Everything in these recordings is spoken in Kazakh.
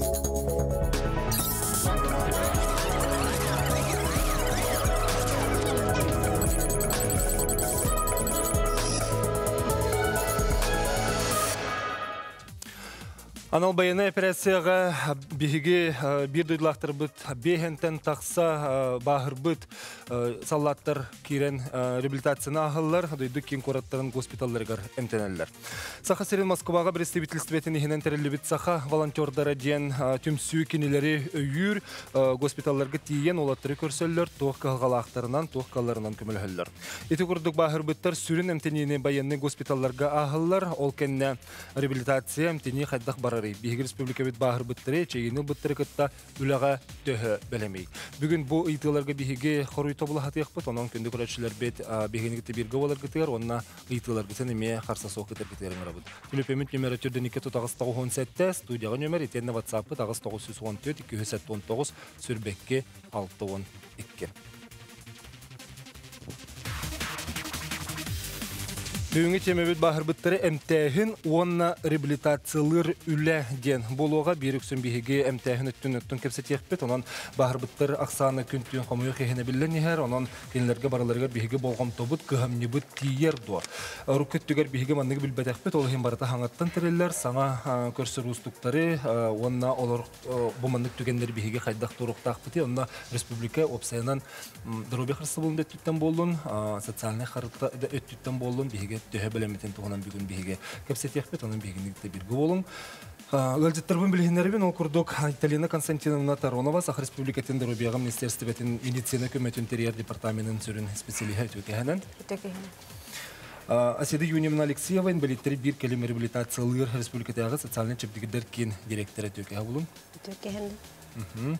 you Анал баяны операцияға биһиги бир дыйлақтыр бұд бейхентен тақса бағыр бұд саллаттар кирен реабилитацияны ағылар, дойды кен қораттарын госпиталларығар әмтенелер. Саха серен Москваға представительстветін ихінен тәрелі біт саха волонтердары ден түмсүү кенелері өйір госпиталларға тиен олаттыры көрсөллер тоқ қалғалақтарынан тоқ қаларынан көмілхөллер. Еті күрдік бағыр бұдтар сүрін госпиталларға ол кенне реабилитация әмтені қайдақ барар барары. Биһиги республика бит баһыр бүттәре, чейгенил бүттәре кытта үләгә төһө белемей. Бүген бу ыйтыларга биһиги хоруй онон көндө көрәчләр бит биһигенге те бирге болар гытыр, онна эме харса сок кытыр кытыр гырабыт. Телефон номер 4 тагыз 97 студияга номер тагыз 914 219 сүрбекке 612. Бүгінгі темебет бағыр бұттары әмтәхін онна реабилитациялыр үлі ден. Болуға беріксін бігеге әмтәхін өттін өттін кепсе текпет, онан бағыр бұттар ақсаны күнтүйін қомойы қейхіне білін ехер, онан кенілерге бараларығар бігеге болғам тобыт, кығамны бұт тиер дуа. Рукеттігер бігеге маннығы білбәт әқпет, ол хем барыта хаңаттан тірелер, саңа көрсір ұстықтары, онна олар бұманнық түгендер бігеге қайдақ тұрықтақ онна республика опсайынан дұрубе қырсы болын өттіттен болын, социальный қарыта өттіттен болын, бігеге төһө белемитин тугунан бүгүн биһиге кепсетиэхпит онун биһигинигде бирге болуң Өлжеттарбын білгендербен ол күрдік Италина Константиновна Таронова, Сах Республика Тендерубияға Министерство бетін медицина көмет интерьер департаментін сүрін специалиха өтөкәһәнән. Аседи Юнимна Алексеева инвалидтер бир келем реабилитациялыр республикатағы социальный чептігідер кен директоры өтөкәһә болуң. Өтөкәһәнән.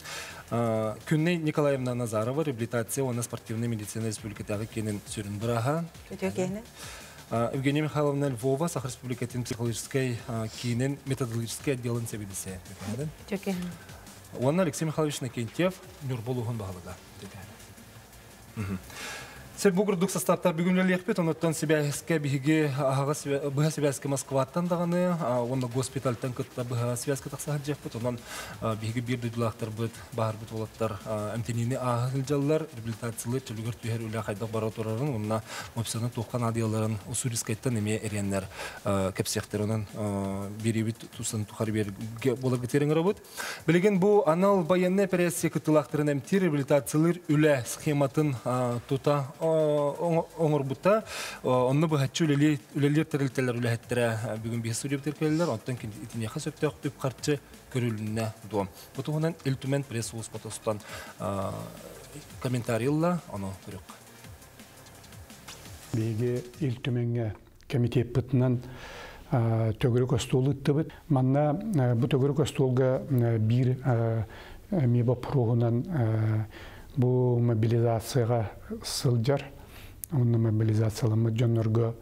Күнне Николаевна Назарова реабилитация оны спортивный медицина республикатағы кенін сүрін бұраға. Өтөкәһәнән. Евгения Михайловна Львова, Сах Республикатын психологической кейінен методологический отделын себедесе. Оны Алексей Михайлович Накентьев Нюрболуғын бағылыға. Сел бугурдук составтар бүгүн лехпет, оноттон связьке биге ага быха связьке Москваттан даганы, онда госпитальтан кытта быха связьке такса хаджаппет, онон биге бир дудулактар быт, бар быт болаттар, эмтенини ахыл жаллар, реабилитациялы төлүгөр түйер үлә хайдак бара турарын, онна опсаны туккан адияларын усурискайттан эме эреннер. Кепсехтер онан бирибит тусан тухар бер болар гетерен работ. Билеген бу анал баянны операция кытылактарын эмти реабилитациялыр үлә схематын тута оңорбута онны бу хачу үлелер терилтелер үлехеттере бүгүн бие студия битеркелер онтон итинеха сөктөк түп карчы көрүлүнө дуом бутугунан илтумен пресс ус потостан комментарийла оно көрөк. Биге илтуменге комитет бытынан төгөрөк остуул ыттыбыт манна бу төгөрөк остуулга бир миба пругунан Бу мобилизацияға сылжар, оны мобилизациялымы жонорго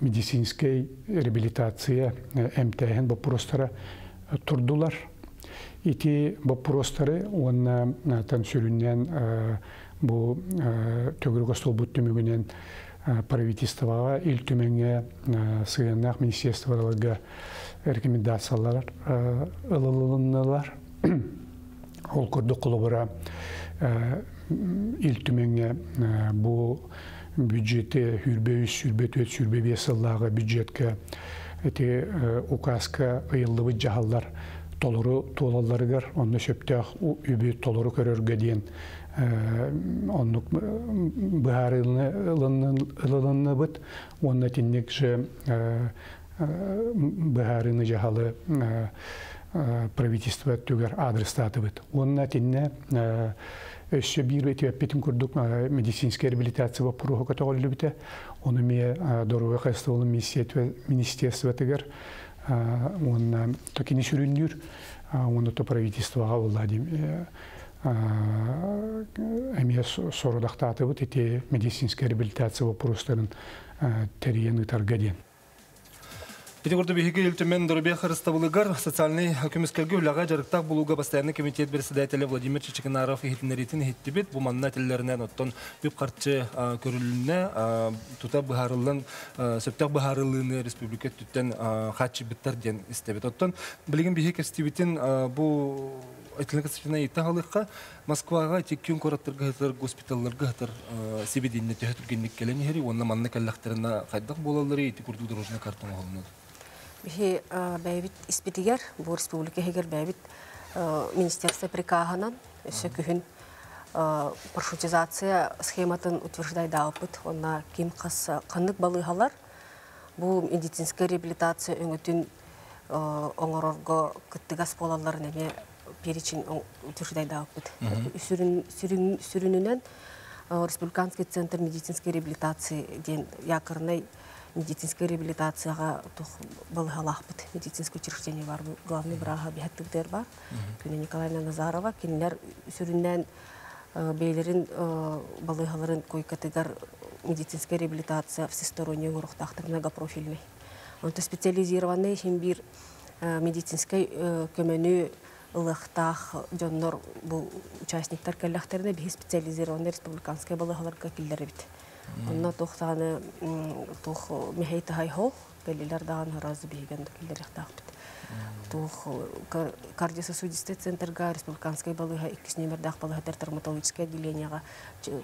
медицинский реабилитация МТХ вопростары турдулар. Ити вопростары оны тан сүрүннен бу төгіргі стол бүттімігінен правительствоға ил төменге сыянақ министерстволарға рекомендациялар ылылынылар. Ол күрді құлыбыра илтүмеңе бу бюджеті хүрбе үс, сүрбе төт, сүрбе бесыллағы бюджетке эти указка ыйыллыбы жахаллар толору толалларыгар, онны сөптәх үбі толору көрөргө дейін оннук быһарыны быт, онна тинник же быһарыны жахалы правительство түгер адрестаты бит. Онна тинне өссө бир этиоппетин курдук медицинская реабилитация вопросу катоголлу бите. Оны ме дорога кайстылы министерство тигер он токини сүрүндүр. Оны то правительствоға владим эме сорудактаты бит эти медицинская реабилитация вопростарын терияны таргаден. Петербургда биһиги илтемен Дорбе Хрыстабылыгар социальный көмескелге үлага жарыктак булуга постоянный комитет председателя Владимир Чечекинаров ихитнеритин хиттибит бу манна теллеринен оттон бүк карчы көрүлүнө тута быһарылын сөптөк быһарылыны республика түттен биттер ден истебит оттон. Ити курду дорожный картон холну Бихи бәйбит испитигер, бу республика хегер бәйбит министерство прикаганан, өсө күхін маршрутизация схематын утверждай даапыт, онна ким қас қаннык балыхалар, бу медицинская реабилитация өңөтүн оңорорго кыттыгас болалар неме перечень утверждай даапыт. Сүрүнүнен республиканский центр медицинской реабилитации ден якорнай медицинская реабилитацияға тух балыхалахпыт медицинское учреждение бар главный браха бихаттыгдер бар күнә николаевна назарова кинилер сүрүннән бейлерин балыхаларын койкатыгар медицинская реабилитация всесторонний урухтахтыр многопрофильный. Онто специализированный химбир медицинской көмөнү ылыхтах жоннор бу участниктар келлахтерне бихи специализированный республиканская киллер бит Онна тухтаны тух мехей тахай хох, белилер даган разы бейген киллер ихтахпыт. Тух кардиососудистый центрга республиканской балыга иккис номердах балыгатар травматологическое отделениега.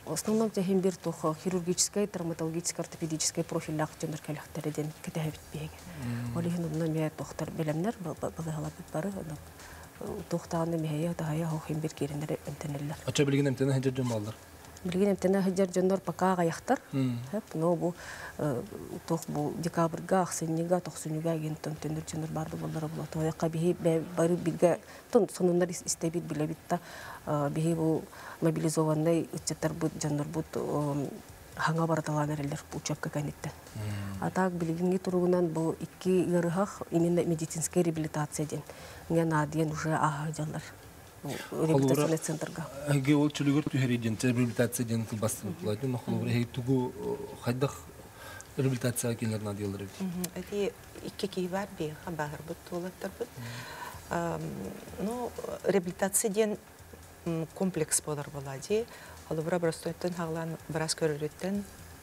Основном техим бир тух хирургическое, травматологическое, ортопедическое профильдах жөнөр келехтереден кетехебит бейген. Олихин онна мея тухтар белемнер балыгалар бит бары. Бир эмтенеллер. Ача билген эмтене билген эмтене хыджар жоннор пока гаяктар хеп но бу тох бу декабрга аксеннига токсунуга гентон төндөр жоннор барды болдор болот тояка бихи бары билге тон сонундар истебит билебит та бихи бу мобилизованный ыччаттар бу жоннор бут хаңа бардалан эрелер учебка канитте а так билгинги туругунан бу икки ырыхах именно медицинская реабилитация ден. Мне наден уже ага жалар реабилитационный центрга. Ге ол чөлөгөр түһәриден реабилитация ден кылбастын кылады, но холовр хей тугу хайдах реабилитация келер надиялар. Эти икки ки бар би хабар бут толаттар бут. Ну реабилитация ден комплекс болар хаглан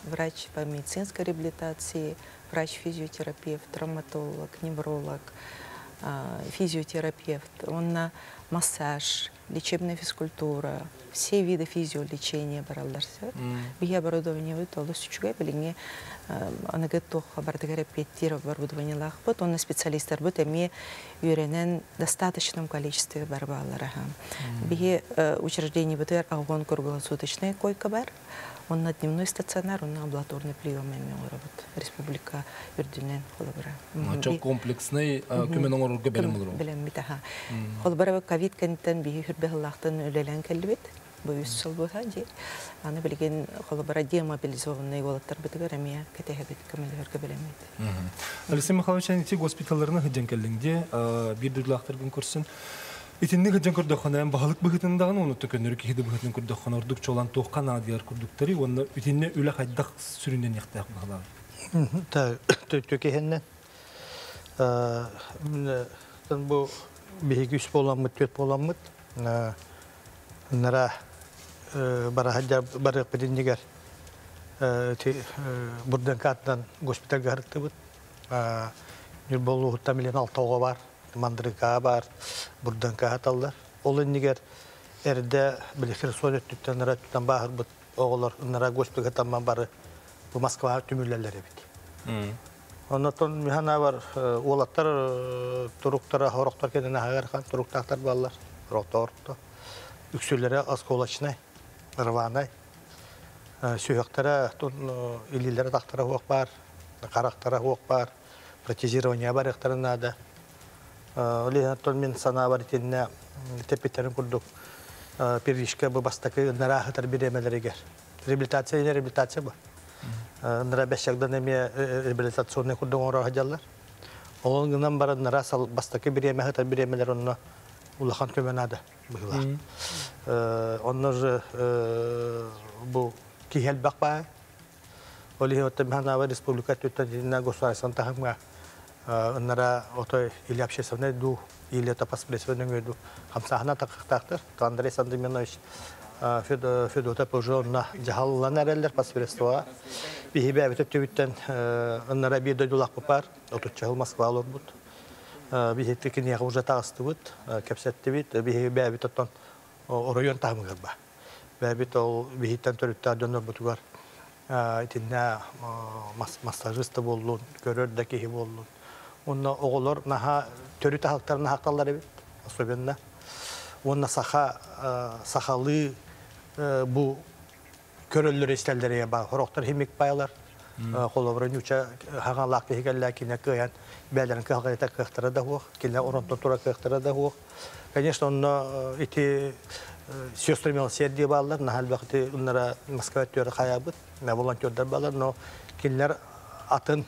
врач по медицинской реабилитации, врач-физиотерапевт, травматолог, невролог, физиотерапевт. Он на массаж, лечебная физкультура, все виды физиолечения баралдарсы. Бие оборудование вы толы сучуга билинге аны гыттох бардыгара петтир оборудование лахпыт, он специалисттар бут эми үйренен достаточном количестве барбалары. Бие учреждение бутер агон круглосуточная койка бар. Он на дневной стационар, он на амбулаторный прием имел работ. Республика Юрдинен холобра. Мачо комплексный күмен оңорга белем булыр. Белем бит аха. Холобра ковид кенттен бии хүрбәһлахтан өлелән келбит. Бу үс жыл булса ди. Аны билген холобра демобилизованный болаттар битгәр әмия кетәһә бит көмеләргә белем бит. Алексей Михайлович, әнти госпитальларына һәҗән келдиңде, бир дүрләхтер күрсен. Итинне гыджан көрдөхөнән баһалык быгытындагын уны төкөннөр киһиде быгытын көрдөхөн ордук чолан тохкан адияр көрдүктәри, онны итинне үле хайдак сүрүндән яктак баглар. Та төкеһеннән. Э, мен бу биһиги үс боламыт, төт боламыт. Нара бара хаҗа бара пединнигер. Э, ти бурдан каттан госпитальга харыктыбыт. Э, Юр болу хутамилен алтауга бар. Мандырга бар, бурдан кахаталдар. Ол эннигер эрде билихир соет түттенера түттен бахыр бут оголор нара госпитальга таман бары бу Москва түмүлләләр бит. Оннотон михана бар олаттар туруктара хороктар кеден агар хан туруктактар баллар. Роторто. Үксүләре осколочный, рваный. Сүйөктәре тун илиләре тактара хуак бар, карактара хуак бар, протезирование бар яктарында Олеһаттон мен сана бар тенне тепеттерин курдук. Перишке бу бастакы нарахатар биремелеригер. Реабилитация не реабилитация бу. Нара бешягдан эме реабилитационный курдук ора хаҗаллар. Олон гынан бара нара сал бастакы биремехатар биремелер онно улахан көмөнады быгылар. Онно же бу кихел бакпа. Олеһаттон мана республика төттөн государственный тахымга Ыннара отой или общественный ду, или это поспресвенный ду. Хамсахана тақықтақтыр. Андрей Сандыминович Федота пожонна жахаллан әрелер поспрества. Бихибе бітіп төбіттен ыннара бір дойдулақ бұпар. Отутчағыл Москва олар бұд. Бихеттікі неға уже тағысты бұд. Кәпсетті бит. Бихибе бит оттан оройон тағымығыр ба. Бәбит ол бихиттен төрітті адонор бұтығар. Итинне массажисты болуын, кейі болуын. Онна оғылар наха төріті халықтарына хақталар бит. Особенно. Онна саха сахалы бу көрөллөр истелдерге ба хороктор химик байлар холобра нюча хагалак хигелла кине кыян бәләрен кыгайта кыктыра да хук кине оронтон тура кыктыра да хук конечно онно ити сестры милосердие баллар нахал вакыты уннара москва төр хаябыт на волонтердар балар но кинлер атын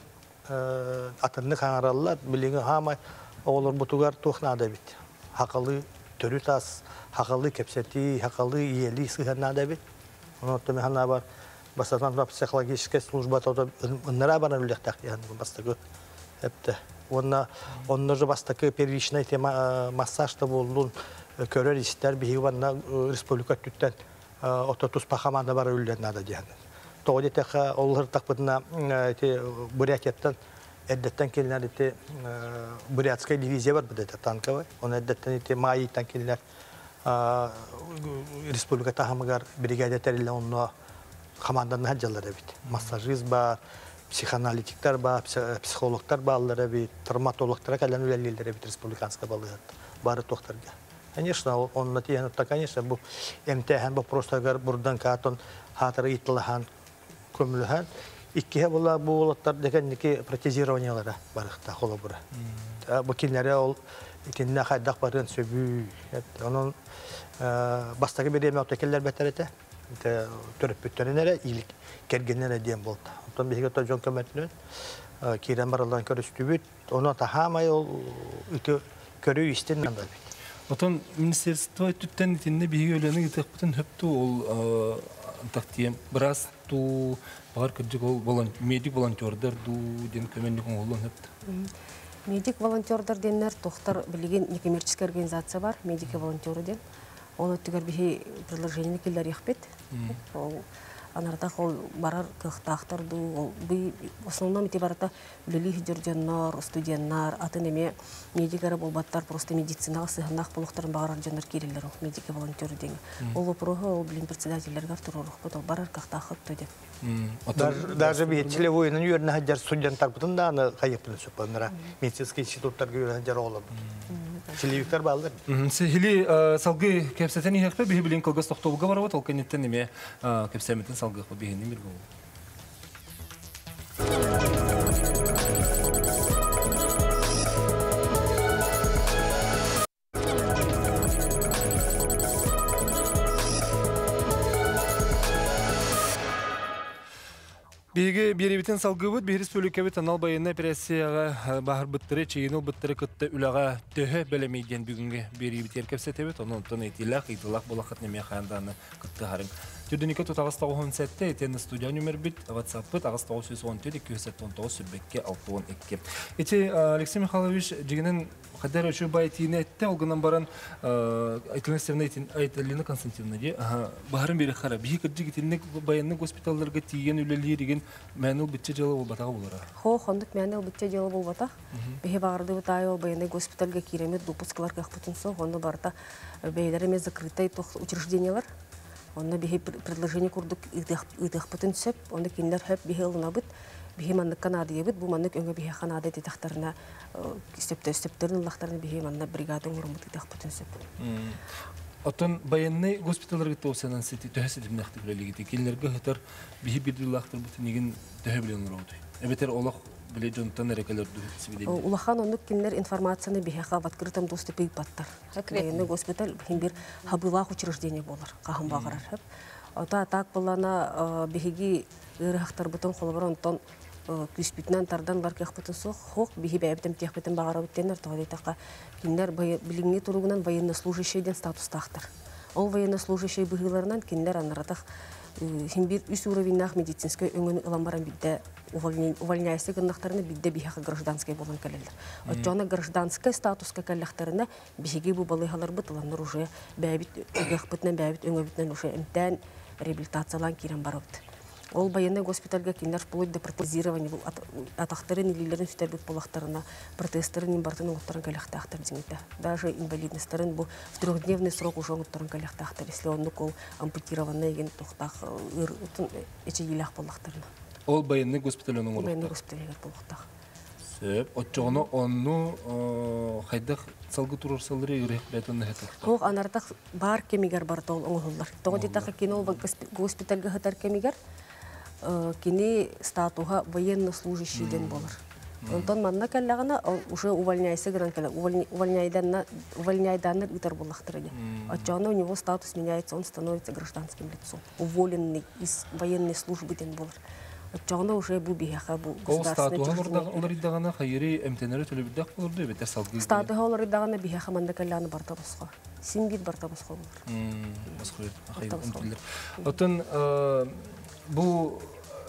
атынны хаңараллар билиңи хама оголор бутугар тухнада бит. Хакылы төрү тас хакылы кепсети хакылы иели сыганада бит. Оны отто механа бар басатан ба психологическая служба то нара бар яны бастыгы хепте онна онна же бастыкы первичная тема массаж та болдун көрөр истер бихи ванна республика түттен ото тус пахамада бар үлден нада дияны тоғыды теха олар тақпытына те бурятияттан әддеттен келінер ете бурятская дивизия бар бұда танковый оны әддеттен ете майиттан келінер республика тахамыгар бригада тәрелі онно команданың хаджалары бит. Массажист бар, психоаналитиктер бар, психологтар баллары бит, травматологтар кәлән үләлеләре бит республиканская балыгы. Бары тохтарга. Конечно, он на конечно бу МТХ бу просто бурдан катон хатыры итлахан көмүлһән. Икке була бу улаттар деген ники протезированиялары барыкта холо бура. Бу кинләре ол икенне хайдак барын сөбү. Onun бастагы береме отекеллер бетерете. Те төрөп бүттөненере илик кергенере диен болду. Онтон биге то жон көмөтүнөн кирен барылдан көрүстүбүт. Оны тахамай ол үтө көрүү истен нанда бит. Отон министерство түттен тинне биге өлөнү гитек бүтүн хөптү ол тактием брас ту бар кырдык ол медик волонтердер ду ден көмөнлүк олон хөптү. Медик волонтердар деннер тохтар билеген некоммерческая организация бар, медики волонтеры ден. Ол өттігер бихи предложение келдер яхпет. Ол анардақ ол барар кықтақтырды. Ол бұл основном ити барата үлелі хидерденнар, студенттар, атын эме медикары болбаттар просто медицинаға сыхынақ болуқтарын бағарар жандар ол медики волонтеры деген. Ол опырығы ол білін председательлерге тұрырық бұд, ол барар кықтақып төдеп. Даже бейетчіле ойының үйеріне хаджар студенттар бұтын да аны қайықпын сөппенлера. Медицинский институттарға үйеріне хаджар олар. Чилевиктер балдар. Сехили салгы кепсетен ихпе бихи билин кылгыс тохтобуга барабы толканеттен неме кепсеметін салгы хо бихини Биги беребитен салгыбыт бир республикабыт анал байына операцияга бахар быттыры чейинил быттыры кытты үлага төһө белемейден бүгүнгө беребит эркепсетебит онун тон этилак итылак болакат неме ханданы кытты харың Түдүнүкө тутагыс тогуун сетте этен студия он төрт сеттен тогуз сүрбекке алты он эки. Эти Алексей Михайлович жигинен кадар өчү байтине этте олгунан баран айтылнастерне этин айталина Константиновна госпиталларга тиген жылы болбатага болара. Хо хондук мәнү битче жылы болбата. Бихи барды бит айыл баянны госпитальга киремет допускалар барта учреждениялар Онна бихи предложение курдук ытых бутын сөп, онда кинлер хөп бихи ылына бит, бихи маннык канады ебит, бу маннык өңө бихи канады тетахтарына сөптө сөптөрүн лахтарына бихи манна бригада урмут ытых бутын сөп. Отон баянны госпиталларга тоосанан сети төһөсө димнахты билелигити кинлерге хытар бихи бирдиллахтар бутын иген төһө билен роды. Эбетер олох биле жонтан эрекелер дүрүтсү Улахан онук кинлер информацияны бихеха в открытом доступе паттар. Военный госпиталь химбир хабылах учреждение болар. Кахым багарар хеп. Ота так булана бихиги ырахтар бутон холобор онтон күспүтнан тардан бар кех бутын сох хок бихи бәбтем тех бутын багара буттенер тоди така кинлер билиңни туругунан военнослужащийден статус тахтар. Ол военнослужащий быгыларынан кинлер анаратах Химбир үс уровеннах медицинской өңөнү ылан баран бидде увольняйсы гыннахтарына бидде бихаха гражданский болан кэлэлэр. Отчона гражданская статуска кэллахтарына бихиги бу балыхалар бытыланыр уже бәбит өгөхпүтнен бәбит өңөбүтнен уже эмтен реабилитациялан кирен барыбыт. Ол военный госпитальга кинер вплоть до протезирования үстәрбит булактарына протезтарын имбартын уктарын калехтахтар дигәндә. Даже инвалидностарын бу в трехдневный срок уже уктарын калехтахтар. Если он кол ампутированный ген тохтах ыр эче илах булактарына. Ол военный Военный. Сөп, отчоғыны онну салыры бәтін анардах бар кемигер тол кино кемигер кини статуха военно служащийден болар. Онтон манна каллагана ол уже увольняйся гран кала увольняйданна увольняйданнар итар буллахтыр иде. Отчона у него статус меняется, он становится гражданским лицом. Уволенный из военной службы ден болар. Отчона уже бу бихаха бу Ол государственный статуға учреждение. олар иддағана хайыры әмтенері төлі білдәк болырды, бетер салғы. Статуха олар дагана бихаха манда калланы барта боско. Симбит барта боско болар. Отын бұл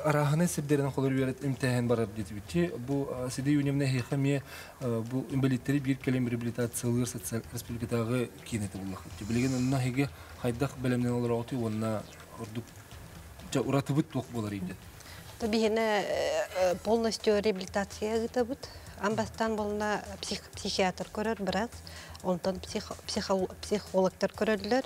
араханы сирдерин холор берет имтихан барар дети бити бу сиди юнемне хехаме бу инвалидтери бир келем реабилитациялар социал республикадагы кинети буллах. Билеген онна хеге хайдах белемнен олар оти онна ордук жа уратыбыт тук болар иде. Табиһине полностью реабилитация гытабыт. Амбастан болна псих, психиатр көрөр псих, психол, психологтар көрөрлөр.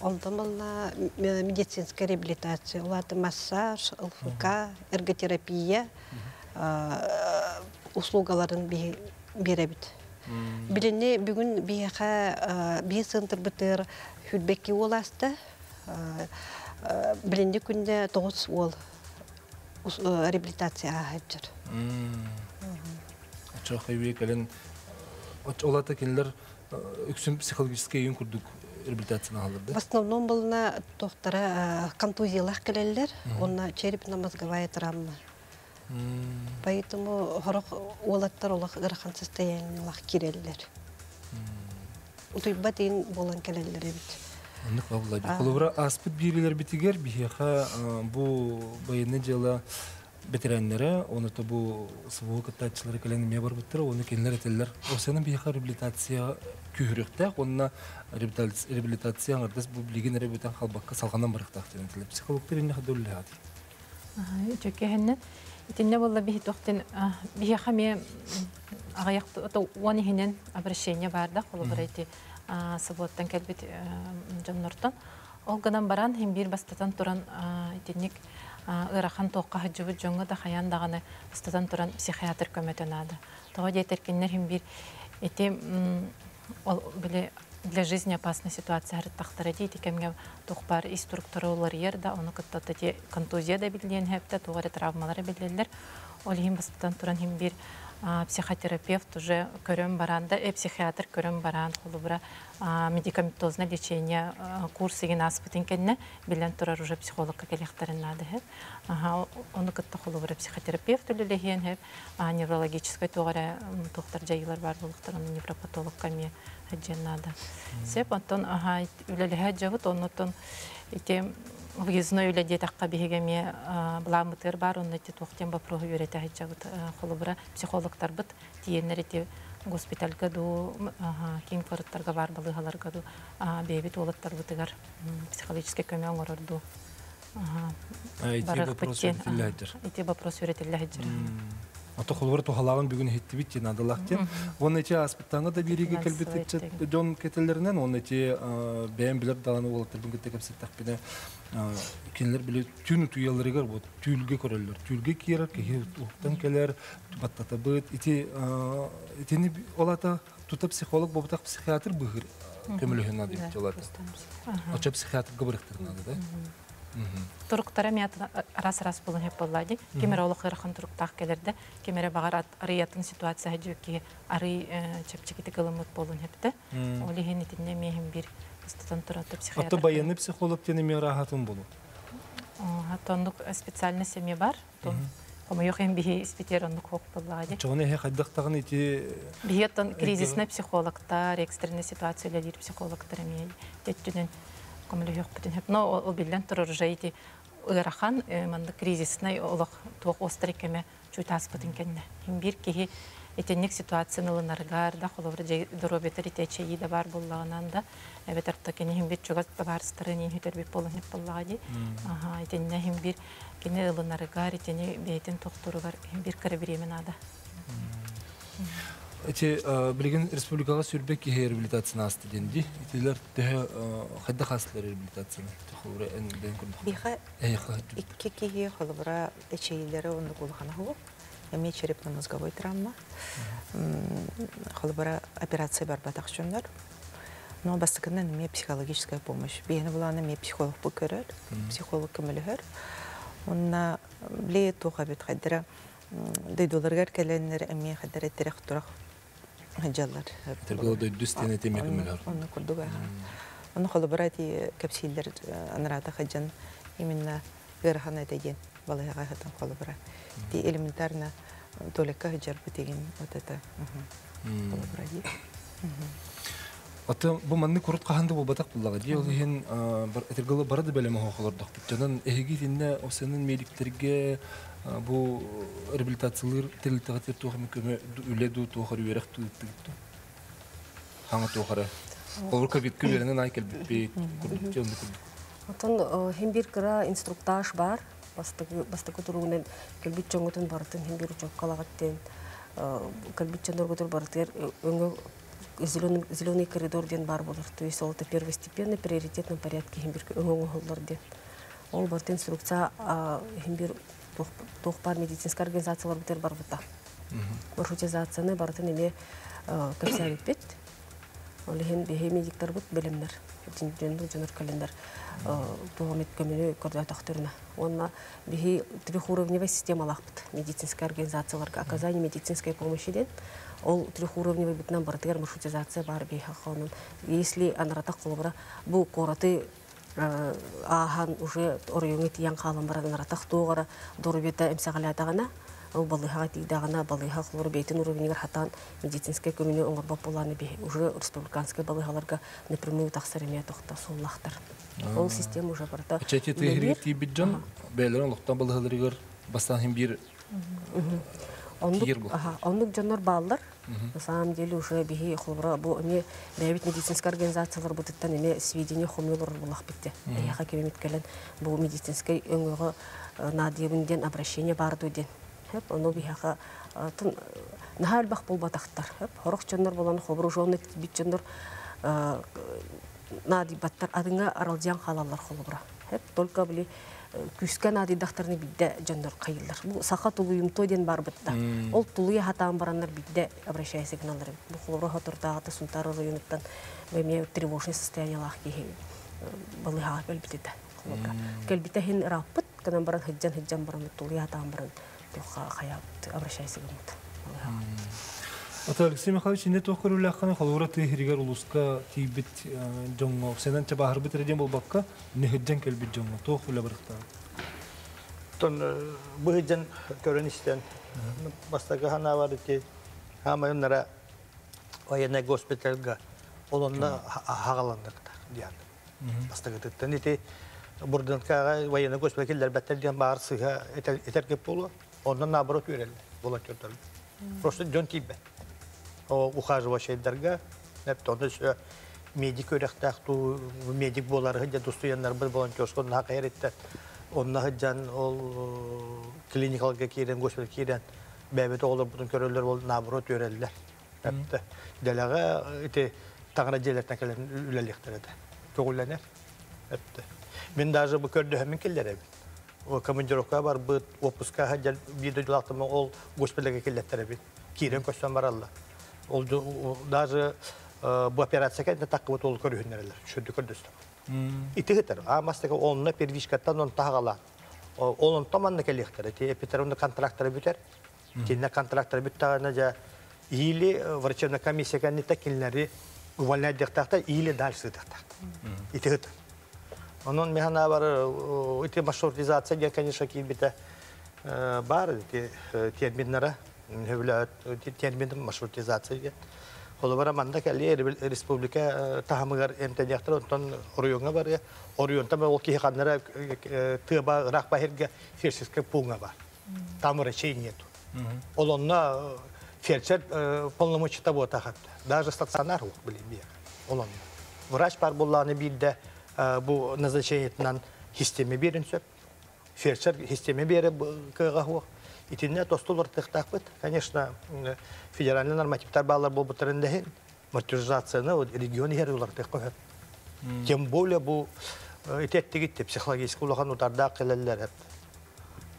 Онтон болна м- медицинская реабилитация. Улаты массаж, ЛФК, эрготерапия а, услугаларын бе- беребит. Билине бүгүн бияха бие сынтыр бытыр хүлбекки оласты. Билинде күнде тоғыз ол э, реабилитация хаджыр. Ача хайве келен олата кинлер үксүн психологический үйін күрдүк реабилитацияны алырды. В основном былна тоқтара контузиялах келелер, онна черепно-мозговая травма. Поэтому хорох олаттар олах ырахан состояниялах киреллер. Утуйба дейін болан келелер бит. Аннык валлади. Холовра аспыт бирилер битигер бихеха бу байыны жела ветераннары, оны то бу свого катачылары келен ме бар буттыр, оны кенлер этеллер. Осының бихеха реабилитация күһүрөктә, онна реабилитация аңырдас бу билеген реабилитация халбакка салгандан барыктак дигән. Психологтар инде хадуллы хати. Чөккеһенне итинне болла бихи тохтин бихи хаме агаяк то уани хинен обращение барда холо барайти саботтан келбит жоннортон ол гынан баран хим бир бастатан туран итинник ырахан тоққа хаджыбыт жоңга да хаян даганы бастатан туран психиатр көмөтөн ады того дейтеркиннер хим бир эти ол биле для жизни опасная ситуация харыттахтара дейти кемге тухпар и структуралар ерда оны кыттата те контузия да билген хепте тугары травмалары билдерлер ол хим бастан туран хим бир психотерапевт уже көрөм баранда э психиатр көрөм баран холубра медикаментозное лечение а, курс еген аспытын кенне билен турар уже психологка келехтарын нады хеп ага оны кытта холубра психотерапевт үлелеген хеп а, неврологической тугары тухтар жайылар бар булуктар оны невропатолог каме хаджен нада сеп онтон ага үлелеhe жабыт оннотон ите выездной үле детакка бихегеме бламытыр бар онны те тохтен бапрогу үйрете хаджабыт холубра психологтар быт тиеннер ите госпитальга ду ким корыттарга бар балыгаларга ду бебит олаттар бытыгар м, психологический көмө оңорорду ага. Айти барак вопрос өтелләдер. ите вопрос үйретелле Ата холвар тухалаган бүгүн хетти бит жана далактен. Оны те аспыттаңа да бириге теги. жон кетелеринен оны те бәйм билер даланы болот бүгүн кете кепсет такпине. Кинлер биле түнү туяларыгар бу түлгө көрөлөр. Түлгө киер ки уктан келер баттата быт ити итини олата тута психолог бобтак психиатр быгыр көмөлөһөн ады жолата. Ача психиатр гыбырыктыр нады да. Туруктара мят раз раз булын хеп боллади. Кемер олох ырахан туруктак келерде. Кемере багар арыятын ситуация жөки ары чепчикити кылымыт болун хепте оли хен итинне мехим бир статан тураты Ата психиатр баяны психолог тене мен рахатын болу. тондук специальный семья бар. Тон Кома yok hem bihi спитер оннук хок боллади. Чоны хе хаддактагын ити Биеттон кризисный психологтар, экстренный ситуациялер психологтар эмей. Теттүнен хеп. Но ол ырахан кризисный олох туох острикеме кенне. Кихи этенник ситуацияны лынаргар да холовра доробетер итече да бар буллагынан да эбет арта кене хим бир чугат бар стырыни хүтер бит болон хеп буллагади. Этенне лынаргар времен ада. Эти билген республикага сүрбек ки реабилитацияны асты денди. Итилер тәһә хәддә хаслар реабилитацияны. Тохура энден күрдек. Биха Эйха. икки киһи холобра эчейлери онны кулхана ху. Эми черепно-мозговой травма. Холобра операция бар батакчондар. Но бастыкынан эми психологическая помощь. Бени буланы эми психолог бу көрөр. Психолог кемелер. Онна бле тоха бит хадра. Дейдуларгар келеннер эми хадра терек турак хаджалар. Тергөө дөйдүс тене теме көмөлөр. Онны курдуга. Онны холобра ти капсиллер анарата хаджан именно гырхана деген балайга хатан холобра. Ти элементарно толека хаджар битеген вот это. Холобра ди. Аты бу манны курут каханды бу батак буллага ди ол хин этергылы барады беле мо холордок. Жанан эһиги тинне осенин медиктерге бу реабилитациялар тилтеге тер тухам көмө үледу тухар үрек тутту. Хаңа тухара. Олур ковид күберенен айкел бит курдук жонду курдук. Отон химбир кыра инструктаж бар. Бастыгы туругунен келбит жоңутун бартын химбир жок калагаттен. Келбит жоңдор готур бартыр өңгө зеленый зеленый коридор ден бар болар. То есть ол это первостепенный приоритетном порядке химбир өңгө холлар ден. Ол барты инструкция химбир тухпар медицинская организациялар битер бар бута. Маршрутизацияны бартын эме көпсәбит бит. Ол хин бихи медиктер бут белемнер. Жөнді жөнөр календар туғамет көмені көрді тақтырына. Онна бихи трехуровневый система лақпыт медицинская организацияларға оказание медицинской помощи ден. Ол трехуровневый бітінен бартығар маршрутизация бар бейхі қауынын. Если анарата қолыбыра бұл қораты ахан уже орыйыңы тиян қалын баран аратақ туғара дорубета эмсағалятағана ол балыха тигдагана балыха хлор бейтин уровнегер хатан медицинская көмүнө оңорбоп буланы би уже республиканская балыхаларга напрямую тахсареме тохта суллахтар ол система уже барта Чети тегри тибиджан белерен лохтан балыгылырыгыр бастан бир Ондук жоннор баллар. На самом деле уже биги холбра бу эме бәбит медицинская организациялар бутыттан эме сведения хомилор булах битте. Яха кемет келен бу медицинский өңгөгө надиебинден обращение барды ден. Хеп ону бихаха тын нахал бах бул батактар. Хеп хорох жоннор болон хобру жонны бит жоннор нади баттар адыңа аралжан халалар холбра. Хеп только били күскән адидахтарны бидде жоннор кайыллар. Бу саха тулуйум ден бар бытта. Ол тулуя хатаан бараннар бидде обращая сигналлар. Бу холбра хатыртагы сунтары районуттан беме тревожный состояние лах ки балыха белбитте. Холбра. Келбите хин раппыт канан баран хыджан хыджан баран тулуя хатаан баран обращая сигналлар. Ата Алексей Михайлович, не тохкар улахканы холора тихригер улуска тибит жоңго. Сенен чаба харбит реден болбакка не хыджан келбит жоңго. Тох ула барыкта. Тон быһыджан көрөнистен бастага хана бар ити хамайыннара военный госпитальга олонна хагаландырды диян. Бастага тыттан ити бурдан кага военный госпиталь келдер бәттер диян бар сыга этер кеп болу. Ондан наоборот волонтерлар. Просто. Нәпті онда сө медик өректақту медик болары хыджа дустуяннар бір волонтерскон нақ эретті. Онна хыджан ол клиникалга кирен, госпиталь кирен бәбет олар бұтын көрөлер бол наоборот өрелдер. Нәпті. Дәләға ити таңыра желерден келен үлелектіреді. Көңілленер. Нәпті. Мен даже бұл көрді həмін келдер әбін. О командировка бар быт отпуска хаджал биде дулактымы ол госпитальга келдеттер әбін. Кирен көстен баралла. Ол даже э, bu операцияга да такка вот ол көрүннерлер. Шүрдү көрдөстөр. Итигетер. А мастага онна первичкаттан он тагала. Олон таманна келектер. Ти эпитеронда контракттар бүтер. Тинне бүттагана жа или врачебная комиссия увольнять или дальше. Итигетер. Onun mehana var, iti marşrutizatsiya gen конечно бар, ити Холобара манда кәле республика тахамыгар бар. Мен ол тыба ферсиске. Там врачей нету. Фельдшер. Даже стационар. Врач бар сөп. Фельдшер. Итинне тостулар тыктакпыт. Конечно, федеральный нормативтар балар бол бутырындахин. Маршрутизацияны вот регион хер улар тыкпыт. Тем более бу итеттигитте психологический улахан утарда кылаллар.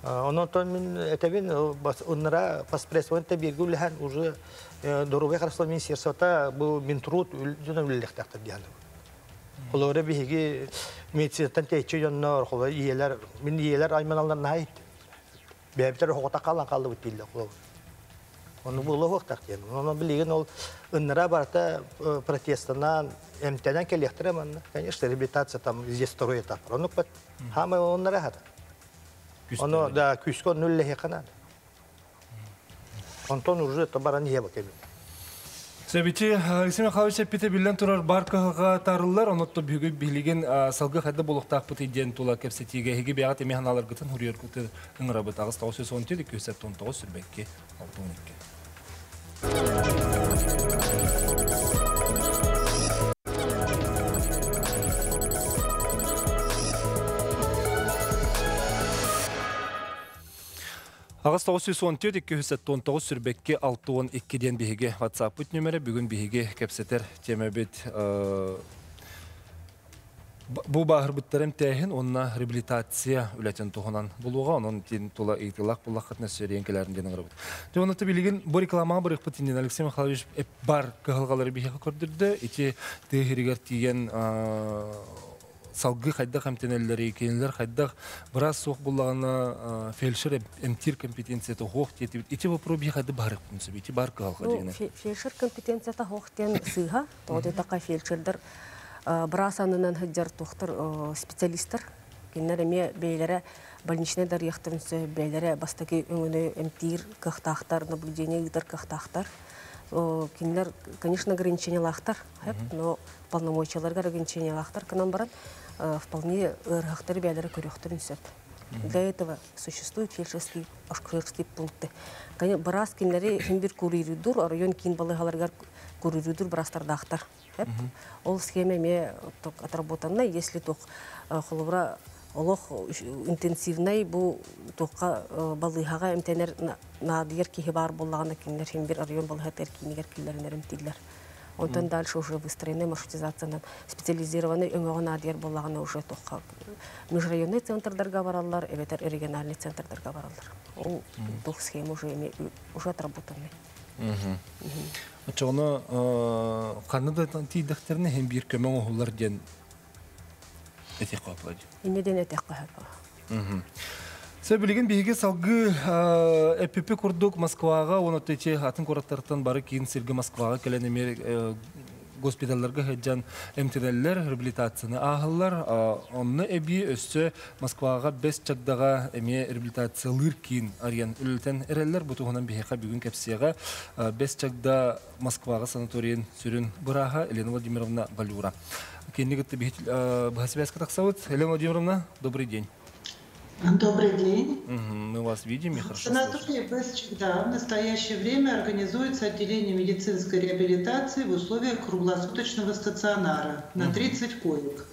Онотон мен этебин оннара паспрессуэнте биргүлэхэн уже дорубе караслы министерствота бу минтруд үлдүнө үллехтактар диалы. Олора биһиги медицинатан тейче жоннор хола иелер мен иелер айманалар найт. Бәбтер хогота калан калды бит билде хола. Оны булы вактак кен. Оны билеген ол ыннара барта протестынан эмтенен келехтере мен. Конечно, реабилитация там здесь второй этап. Оны пат хама оннара хата. Оны да күскө нөлле хекана. Онтон уже табаран еба кеби. Сөбіті Алексей Михайловича піті білден тұрар бар қыға тарылар, онытты бүгі білген салғы қады болықтақ бұты ден тұла кәпсетіге хеге бияғат емехан алар ғытын хұрер күті ұңыра бұт ағыз таусы сон теді көсет 19 сүрбекке 6-12. Ағыз 914-219 сүрбекке 6-12-ден бігі WhatsApp бұт нөмірі бүгін бігі кәпсетер темебет Бұл бағыр бұттарым тәйін, онына реабилитация үләтен тұғынан бұлуға, оның тен тұла ейтілақ бұлақ қатына сөрейін келерін денің ғырбыт. Оны білген бұл реклама бір Алексей Михайлович бар кығылғалары бігі көрдірді, ете дегірігер тиген салгы хайдах амтенеллери кенелер хайдах біраз соқ буллагана фельдшер эмтир компетенцияты хоқ тети ити вопро би хайды барык пунсы ити бар калга дегене фельдшер компетенцията хоқтен сыга тоды тақа фельдшердер біраз анынан хыджар тохтар специалисттер киннер эме бейлере больничный дар яхтырынсы бейлере бастаки өңөнө эмтир кахтахтар наблюдение кахтахтар кинлер конечно ограничение лахтар но полномочияларга ограничение лахтар канан баран вполне ырхахтар бәлері көріқтір үнсет. Для этого существуют фельдшерские, ашкушерские пункты. Барас кинлери химбир курирудур, район кин балыгаларгар курирудур барастардақтар. Ол схема ме отработанна, если тох холовра олох интенсивный бу тоққа балыхага эмтенер надыгер кихи бар боллагана кинлер химбир район балыхатер кинигер тиллер. Онтан дальше уже выстроены маршрутизациядан специализированный адыер боллагана уже тоққа межрайонный центрдарға баралар, эветер региональный центрдарға баралар. Ол тох схема уже уже отработанный. Тидектерне den etек каплады. Инеден этек каһапа. Сөбілеген бейге салғы әппепе күрдік Москваға, оны тече атын көраттартан бары кейін сіргі Москваға кәлен емер госпиталларға хәджан эмтинеллер реабилитацияны ағылар. Онны әбі өсі Москваға бес чагдаға әме реабилитациялыр кейін ариян үлілтен әрелер. Бұтығынан бейхеқа бүгін кәпсияға бес чагда Москваға санаториен сүрін бұраға Елена Владимировна Балюра. Кеннігітті бәхасыбәскі тақсауыт. Елена Владимировна, добрый день. Добрый день. Угу, мы вас видим и хорошо Санаторий да, в настоящее время организуется отделение медицинской реабилитации в условиях круглосуточного стационара на 30 коек.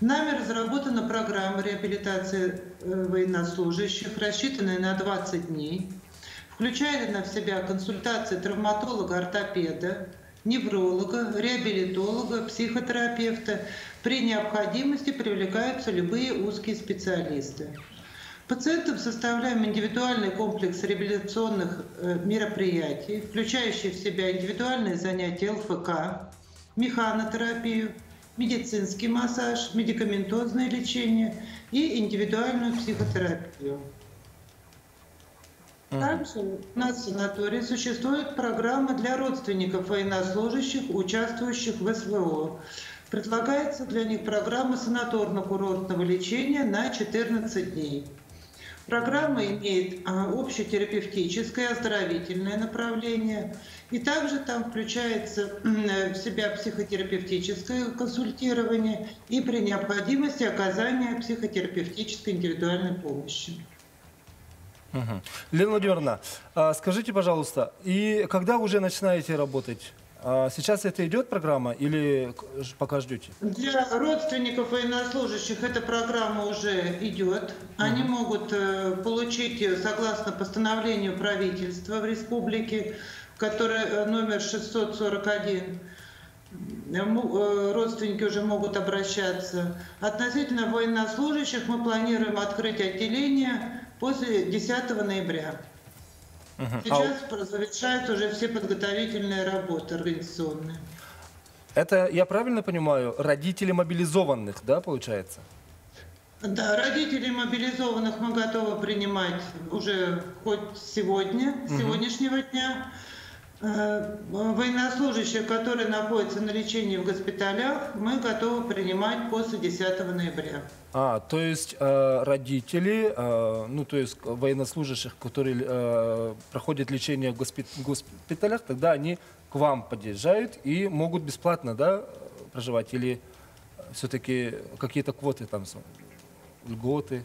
Нами разработана программа реабилитации военнослужащих, рассчитанная на 20 дней. Включает она в себя консультации травматолога, ортопеда, невролога, реабилитолога, психотерапевта. При необходимости привлекаются любые узкие специалисты. Пациентам составляем индивидуальный комплекс реабилитационных мероприятий, включающий в себя индивидуальные занятия ЛФК, механотерапию, медицинский массаж, медикаментозное лечение и индивидуальную психотерапию. Также у нас в санатории существует программа для родственников военнослужащих, участвующих в СВО. Предлагается для них программа санаторно-курортного лечения на 14 дней. Программа имеет а, общетерапевтическое, оздоровительное направление. И также там включается м, в себя психотерапевтическое консультирование и при необходимости оказания психотерапевтической индивидуальной помощи. Мгм. Лена Владимировна, а, скажите, пожалуйста, и когда уже начинаете работать? А, Сейчас это идет программа или пока ждете? Для родственников военнослужащих эта программа уже идет. Они могут э, получить ее согласно постановлению правительства в республике, которое э, номер 641. Э, му- э, Родственники уже могут обращаться. Относительно военнослужащих мы планируем открыть отделение после 10 ноября. А Сейчас завершаются уже все подготовительные работы организационные. Это, я правильно понимаю, родители мобилизованных, да, получается? Да, родителей мобилизованных мы готовы принимать уже хоть сегодня, с сегодняшнего дня. Э, Военнослужащих, которые находятся на лечении в госпиталях, мы готовы принимать после 10 ноября. А, то есть э, родители, э, ну, то есть военнослужащих, которые э, проходят лечение в госпи- госпиталях, тогда они к вам подъезжают и могут бесплатно, да, проживать? Или все-таки какие-то квоты там, льготы?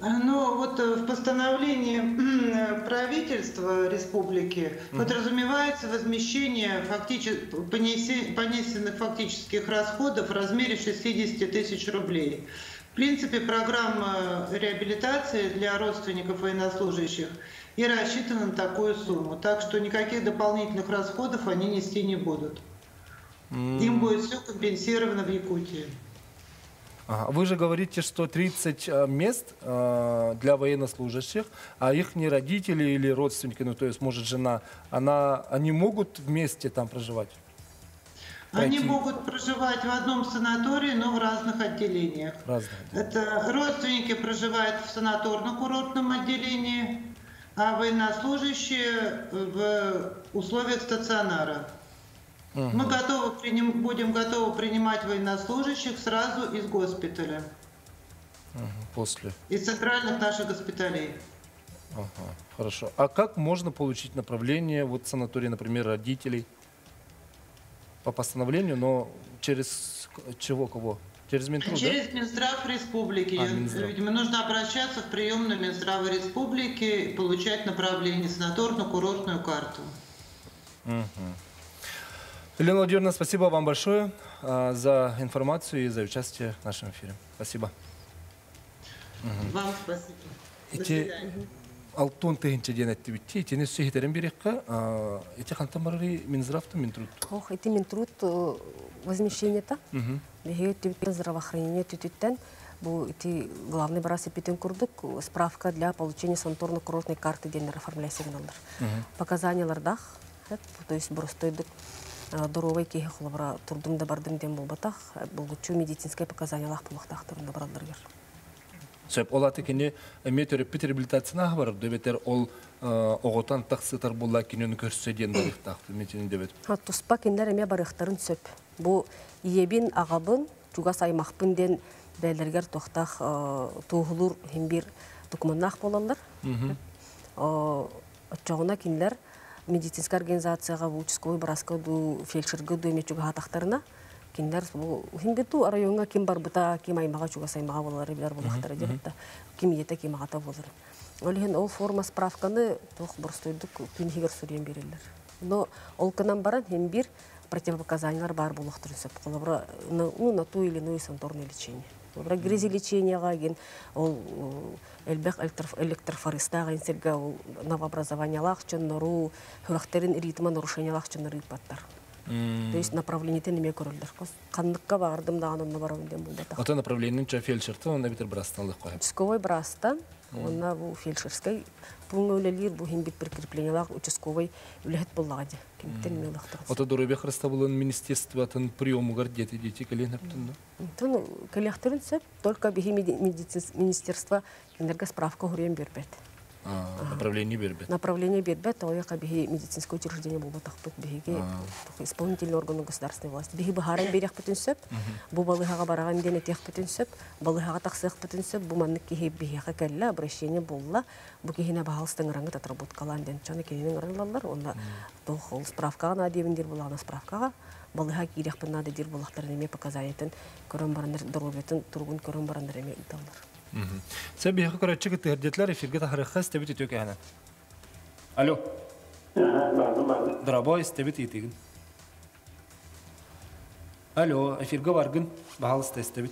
Ну, вот э, в постановлении правительства республики подразумевается возмещение фактически, понесенных фактических расходов в размере 60 тысяч рублей. В принципе, программа реабилитации для родственников военнослужащих и рассчитана на такую сумму. Так что никаких дополнительных расходов они нести не будут. Им будет все компенсировано в Якутии. Ага. Вы же говорите, что 30 э, мест э, для военнослужащих, а их не родители или родственники, ну то есть, может, жена, она, они могут вместе там проживать? Они Пройти. могут проживать в одном санатории, но в разных отделениях. Разные. Это родственники проживают в санаторно-курортном отделении, а военнослужащие в условиях стационара. Мы готовы приним- будем готовы принимать военнослужащих сразу из госпиталя, Мгм, После. из центральных наших госпиталей. Ага, хорошо. А как можно получить направление вот в санаторий, например, родителей по постановлению, но через чего кого? Через Минтруд, да? Через Минздрав Республики. А, Минздрав. Видимо, нужно обращаться в приемную Минздрава Республики и получать направление санаторно-курортную карту. Елена Владимировна, спасибо вам большое за информацию и за участие в нашем эфире. Спасибо. Вам спасибо. Эти свидания. алтын тыгынча ден әтті бітті, етені сөйтерін берекқа, эти хантамарары Минздравты Минтруд. Ох, эти Минтруд э, возмещение-то, Мгм. беге түбіттен здравоохранение түтіттен, бұл эти главный барасы петен курдук, справка для получения санаторно-курортной карты денер оформляй сигналдар. Показаниялардах, то есть бурустойдук, доровай кейхе холобра турдум да бардым ден болбатах, булгучу медицинское показаниялах булақтақ турында баралдаргар. Сөп олаты кені әме төреппет реабилитацияна бар, дөбетер ол оғотан тақсытар болла кенен көрсө ден барықтақты, метені дөбет. Туспа кинлер эме барыхтарын сөп. Бу иебин агабын, чугас аймақпын ден бәлергер тохтах туғылур химбир документнах болалар. Чоғына кинлер медицинская организацияға участковый браска ду фельдшерге ду эме чуга хатахтарына кинлер бу химбир ту районга ким бар бута ким аймага чугас аймага болалар билер болахтар дебетта. Ким ете ким агата болар. Олеген ол форма справканы тох борстойдук кинхигер сүрен берелер. Но ол кынан баран хем бир противопоказаниялар бар булактыр сөп. Колобра ну на ту или иное санаторное лечение. Колобра грези лечениега ген ол э, элбек электрофорестага инсерге ол новообразованиялах чоннору хөлөхтерин ритма нарушениялах чоннору ипаттар. То есть направлениетен неме көрөлдөр. Кандыкка бардым да анын барабын дем булдата. Ото направлениен ча фельдшерті, онда бітір брастанлық қойып. Участковый брастан, онна бу фельдшерской, бу өлелер бу хим бит прикреплениялар участковый үлехет буллагади. Кимтен мелахтыр. Ото дұрыбе қырыста болын министерствотын приемугар дети дети да? Тон коллекторын сөп, только бихи министерство энерго справка хурен бербет. Направление бербет. направление бербет ояка биһи медицинское учреждение булбатахпыт биһиги исполнительный органы государственной власти. Биһи бахаран берехпытын сөп бу балыхага бараган ден этехпытын сөп балыхага таксыхпытын сөп бу маннык киһи биһиха келле обращение булла. Бу киһине баһалстың раңгы отработкалан ден чаны киһинин раңлалар онда тох ол справкага на дебиндер булагана справкага балыха кирехпын нады дир булактар неме показаниятын көрөн барандар дорубетін тургун көрөн барандар эме италлар Сәбі яқы көрәтші кітті әрдетлер эфирге тахырыққа стебет етеу кәні. Алло, дұрабо стебет етеген. Алло, эфирге баргын, бағалысты стебет.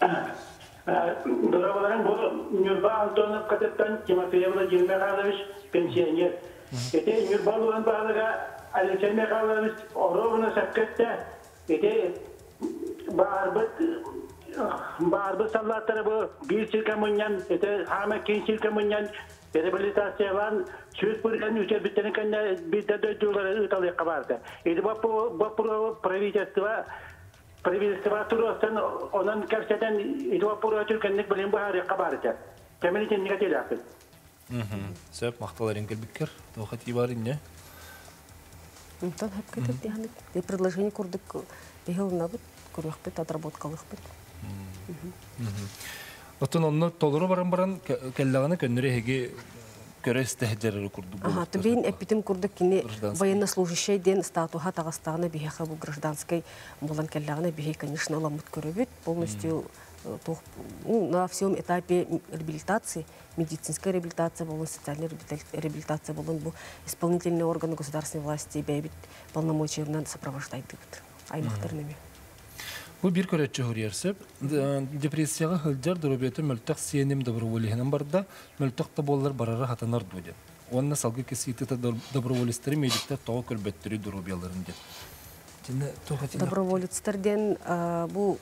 Дорогой, бұл Нюрба Антонов Катептан Тимофеев Владимир Михайлович, пенсионер. Это Нюрба Луан Бағалыға Алексей Михайлович Оровна Сәпкетті. Это барбыт барбыт саллаттары бұл бір сілка мұньян, это хама кен сілка мұньян, реабилитациялан сөз бұрған үтер біттені кәнне бітті дөйділері ұталыққа барды. Это бұл правительство правительство туростан онан кәрсәдән белән бары тоқат хәп. Оттон онны толыры баран-баран кәллағаны көннері хеге көрес тәхджәрі күрді Ага, тубин эпитим курдык кини Гражданский. военнослужащий ден статуха тагыстагына бихеха бу гражданской булан келлягына бихе, конечно, ламыт көрөбүт. Полностью на всем этапе реабилитации, медицинская реабилитация болон, социальная реабилита- реабилитация болон, бу исполнительные органы государственной власти бәйбит полномочияларынан сопровождайды. Аймактарными. Бұл бір көрәтші хөрерсіп, депрессияға хылжар дұрубеті мүлтақ сенім доброволихінен барда, мүлтақ та болар барары хатанар дуден. Онна салғы кеситі та доброволистері медикте тоғы көрбеттері дұрубияларын ден. Тені тоға тені Доброволецтерден а, бу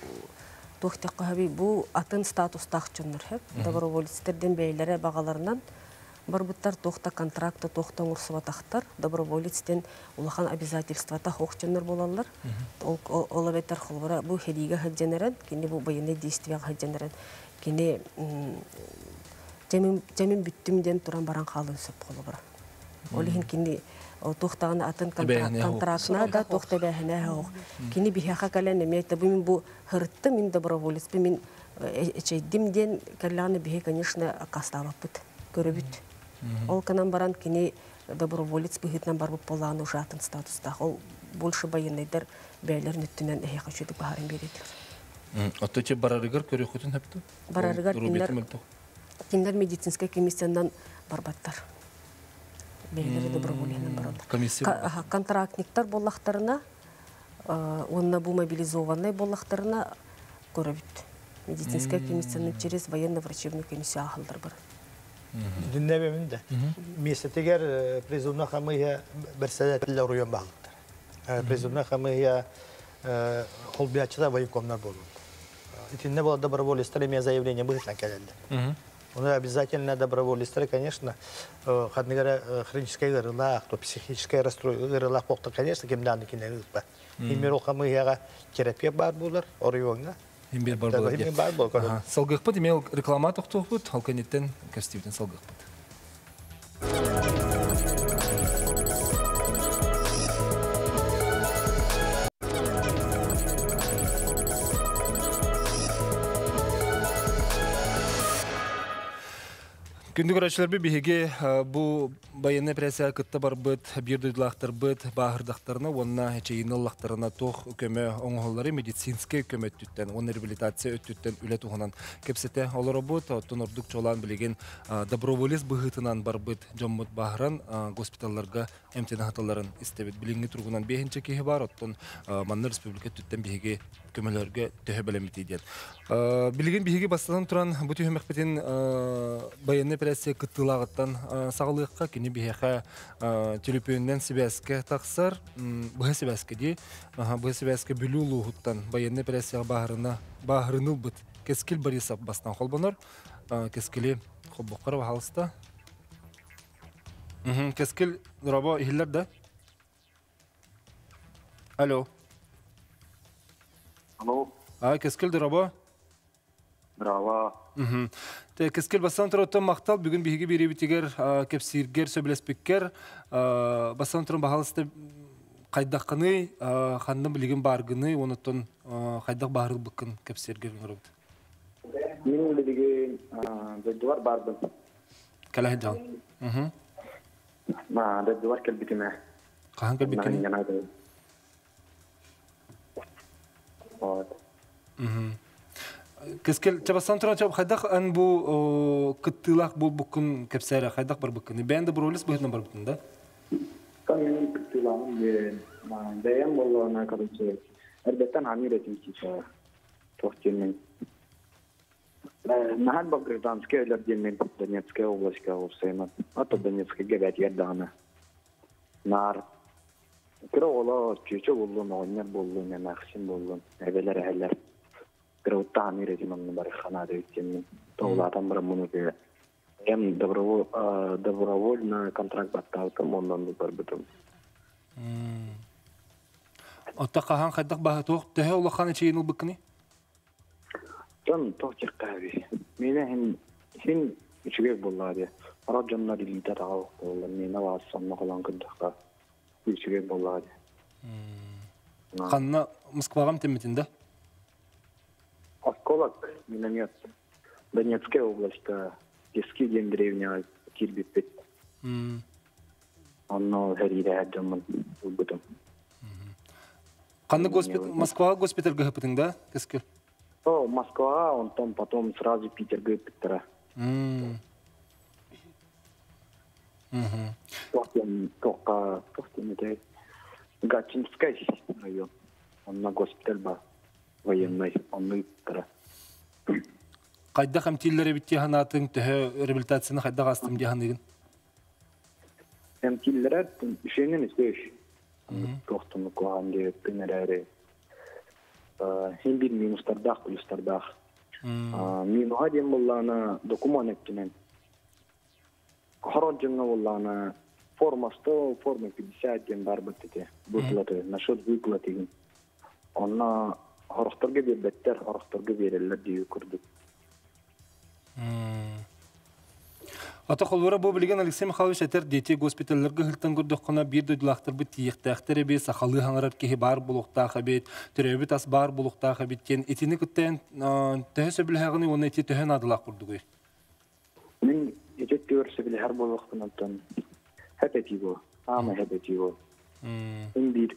тохтак хаби бу атын статус тахчыннар хеп. Доброволецтерден бейлере багаларынан барбыттар тохта контракта тохта урсубатахтар доброволецтен улахан обязательствата хохчыннар болалар. Ол ол бетер холбара бу хедиге хаджанаран, кини бу военный действия хаджанаран. Кини жемин бүттүмден туран баран халын сөп холбара. Олихин кини о тохтагын атын контрактна да тохта бәһенә хок. Кини бихаха кален бу мин бу хыртты мин доброволец бу мин эчейдим ден калланы бихе конечно кастабаппыт көрөбүт. Ол канан баран кини доброволец бихитнан барбып болааны ужатын статуста. Ол больше военныйдар бәйлер нүттүнен эхе качыды баарын бередилер. Отто че барарыгар көрі құтын әпті? Барарыгар кинлер медицинская комиссиядан барбаттар. Бәйлери добровольнен баралар. Комиссия контрактниктар боллақтарына, э, онна бу мобилизованный боллақтарына көрөбүт. Медицинская комиссияны через военно-врачебную комиссию ахылдар бар. Dinlememin de. Mesleteger preziduna hamıya bersedetle uruyan bağlıdır. Preziduna hamıya холбиячыда военкомнар болу. Итинне было добровольство, имея заявление на календе. Ну, обязательно добровольство, конечно, хадныгара хроническая гырылах, то психическая расстройство гырылах конечно, кем данный кине гыпа. Имер ол хамыяга терапия бар булар, орионга. Химбер бар Да, болар. химбер бар бол, көрдім. Салгықпыт, емел реклама салгықпыт. Күнді көрәтшілер бі бігі бұ баянны пресия кытта бар бұд, бір дұйлақтар бұд, бағырдақтарына, онна чейін ұллақтарына тоқ көмі оңғылары медицинский көмі өттіттен, оны реабилитация өттіттен үлі туғынан кепсете олары бұд, оттын ордық чолан білеген доброволец бұғытынан бар бұд, жоммыд бағыран госпиталларға әмтен хаталарын істебет. Білінгі тұрғынан бейінші кейі бар, оттын Манны Республика түттен бігі көмөлөргө төһө белемит идет. Билген биһиги бастан туран бу төһөмөк бетин баянны прессе кыттылагыттан сагалыкка кини биһеха телепөннен сибәскә таксар, бу сибәскә ди, бу сибәскә бүлүлуһуттан баянны прессе баһарына баһарыныл бит. Кескил Борисов бастан холбонор, кескили халыста. Мгм, кескил рабо ихиллер да. Алло. Алло, А, кескил дырабо? Браво. Мгм. Те кескел бастан тұратын мақтал бүгін биһиги бирибитигер кепсиргер сөбілеспеккер бастан тұрын бағалысты қайдаққыны ханны білеген баргыны онытын қайдақ барыл бұқын кепсиргер ғырыбды. Мен билеген дәдуар бардым. Кәләһі жан. Мгм. Ма дәдуар келбитиме. Қахан кәлбеккені? Вот. Кескел чабастан тұран чаб қайдақ ан бұл кыттылақ бұл бұқын кепсәрі қайдақ бар бұқын. Бәнді бір олес бұхытынан бар бұқын да? Мен күттүләм мен бәям боллана короче. Әрбеттен амир этим кичә. Тохтенмен. Нахат ба гражданская лерденмен Донецкая областька улсайна. Ата Донецкая гәбәт ярданы. Нар. Ola çeçe bollun, oynar bollun, men akşin bollun. Ebeler eheller. Kira utta amir etим anны бар хана да үткенмен. Тоулатан бір мұны бе. Эм добровольно контракт батталтым, ондан да бар бітім. Отта қахан қайдақ бағы тоқ тәхе олаққан ечейін ол бұқыны? Жан тохчер кави. Мене хин хин үчүгек боллады. Ара жаннар илите тагы болду. Мене вас сонно калан күндөхкө. Үчүгек боллады. Қанна Москвағам теметін да? Осколок, миномет. Донецкая область, Дески ден деревня кирбиппет. М. Онно хериде хаджамын булбутум. Қанны госпиталь, Москваға госпитальға хыпытың да? Кескел? То Москва, он там потом сразу Питерге питтера. Тохтен, тохка, тохтен это Гатчинская район. Он на госпиталь бар. Военный, он ыттыра. Қайдақ әмтейлері бітте ханатын тәхе реабилитацияны қайдақ астым де ханығын? Hem killere üşenen isteyiş. Tohtunu kohan diye tınırarı. Hem bir minuslardah, pluslardah. Minuha diyen bollana dokuman ettinen. Хорожжыңа боллана форма 100, форма 50 ден бар бітті. Выплаты, насчет выплаты. деген. Онна хорохторга бербеттер, хорохторга берелер дию күрдік. Ата қолбара бұл білген Алексей Михайлович әтер дети госпитальлерге хылтан көрдік қына бір дөйділақтыр бұт тиектәқтері бе сақалы хаңарар кеге бар бұлықтағы бет, түрәбі тас бар бұлықтағы беттен, етіні күттен тәхі сөбілхәғыны оны еті тәхін адылақ құрды ғой. Мен ежет көрсі біле әр болуқтын оттан хәпети бо, ама хәпети бо. Мен бір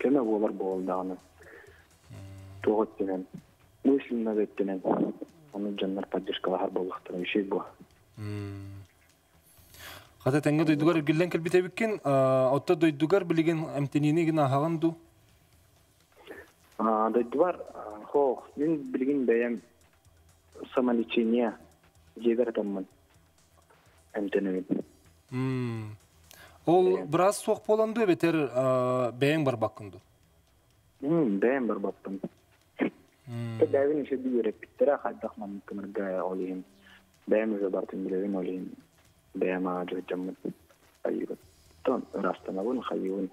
көмі болар болдағаны. Тоғыт денен, мыслына беттенен, оны жаннар поддержкала әр болуқтын үшет бо. Қата тәңгі дойдугар гіллен кәлбіте біккен, отта дойдугар білген әмтенені гіна ағаған ду. Дойды бар, хо, мен білген бәйім самолечение жегер атамын. Әмтенемен. М. Ол біраз соқ боланды бетер бәйің бар баққынды. Бәйім бар баппын. Дәвін үші бүйерек біттері қайдақ мамын кімірге олейін. Бәйім үші бартын білеген олейін. Бәйім аға жөтжамын. Хайығын. Тон растанавын, хайығын.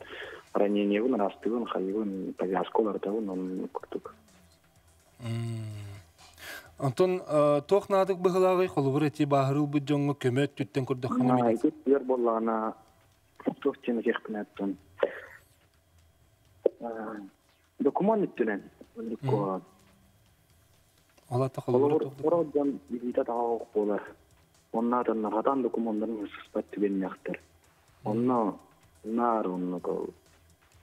Ранениевын, растығын, хайығын. Повязколар-тавын, оны күрдік. Антон тоқ надық бұғылағы қолыбыр әте бағырыл бұд жоңғы көмет түттен күрді қана медицина. Айгыт ер боллана тохтен жехпинаттын. Документ иттенен. Ликко. Олата қолыбыр Олар ороддан визита тагык болар. Оннардан нагадан документтарын сыспат түген яктыр. Онно нар онно кол.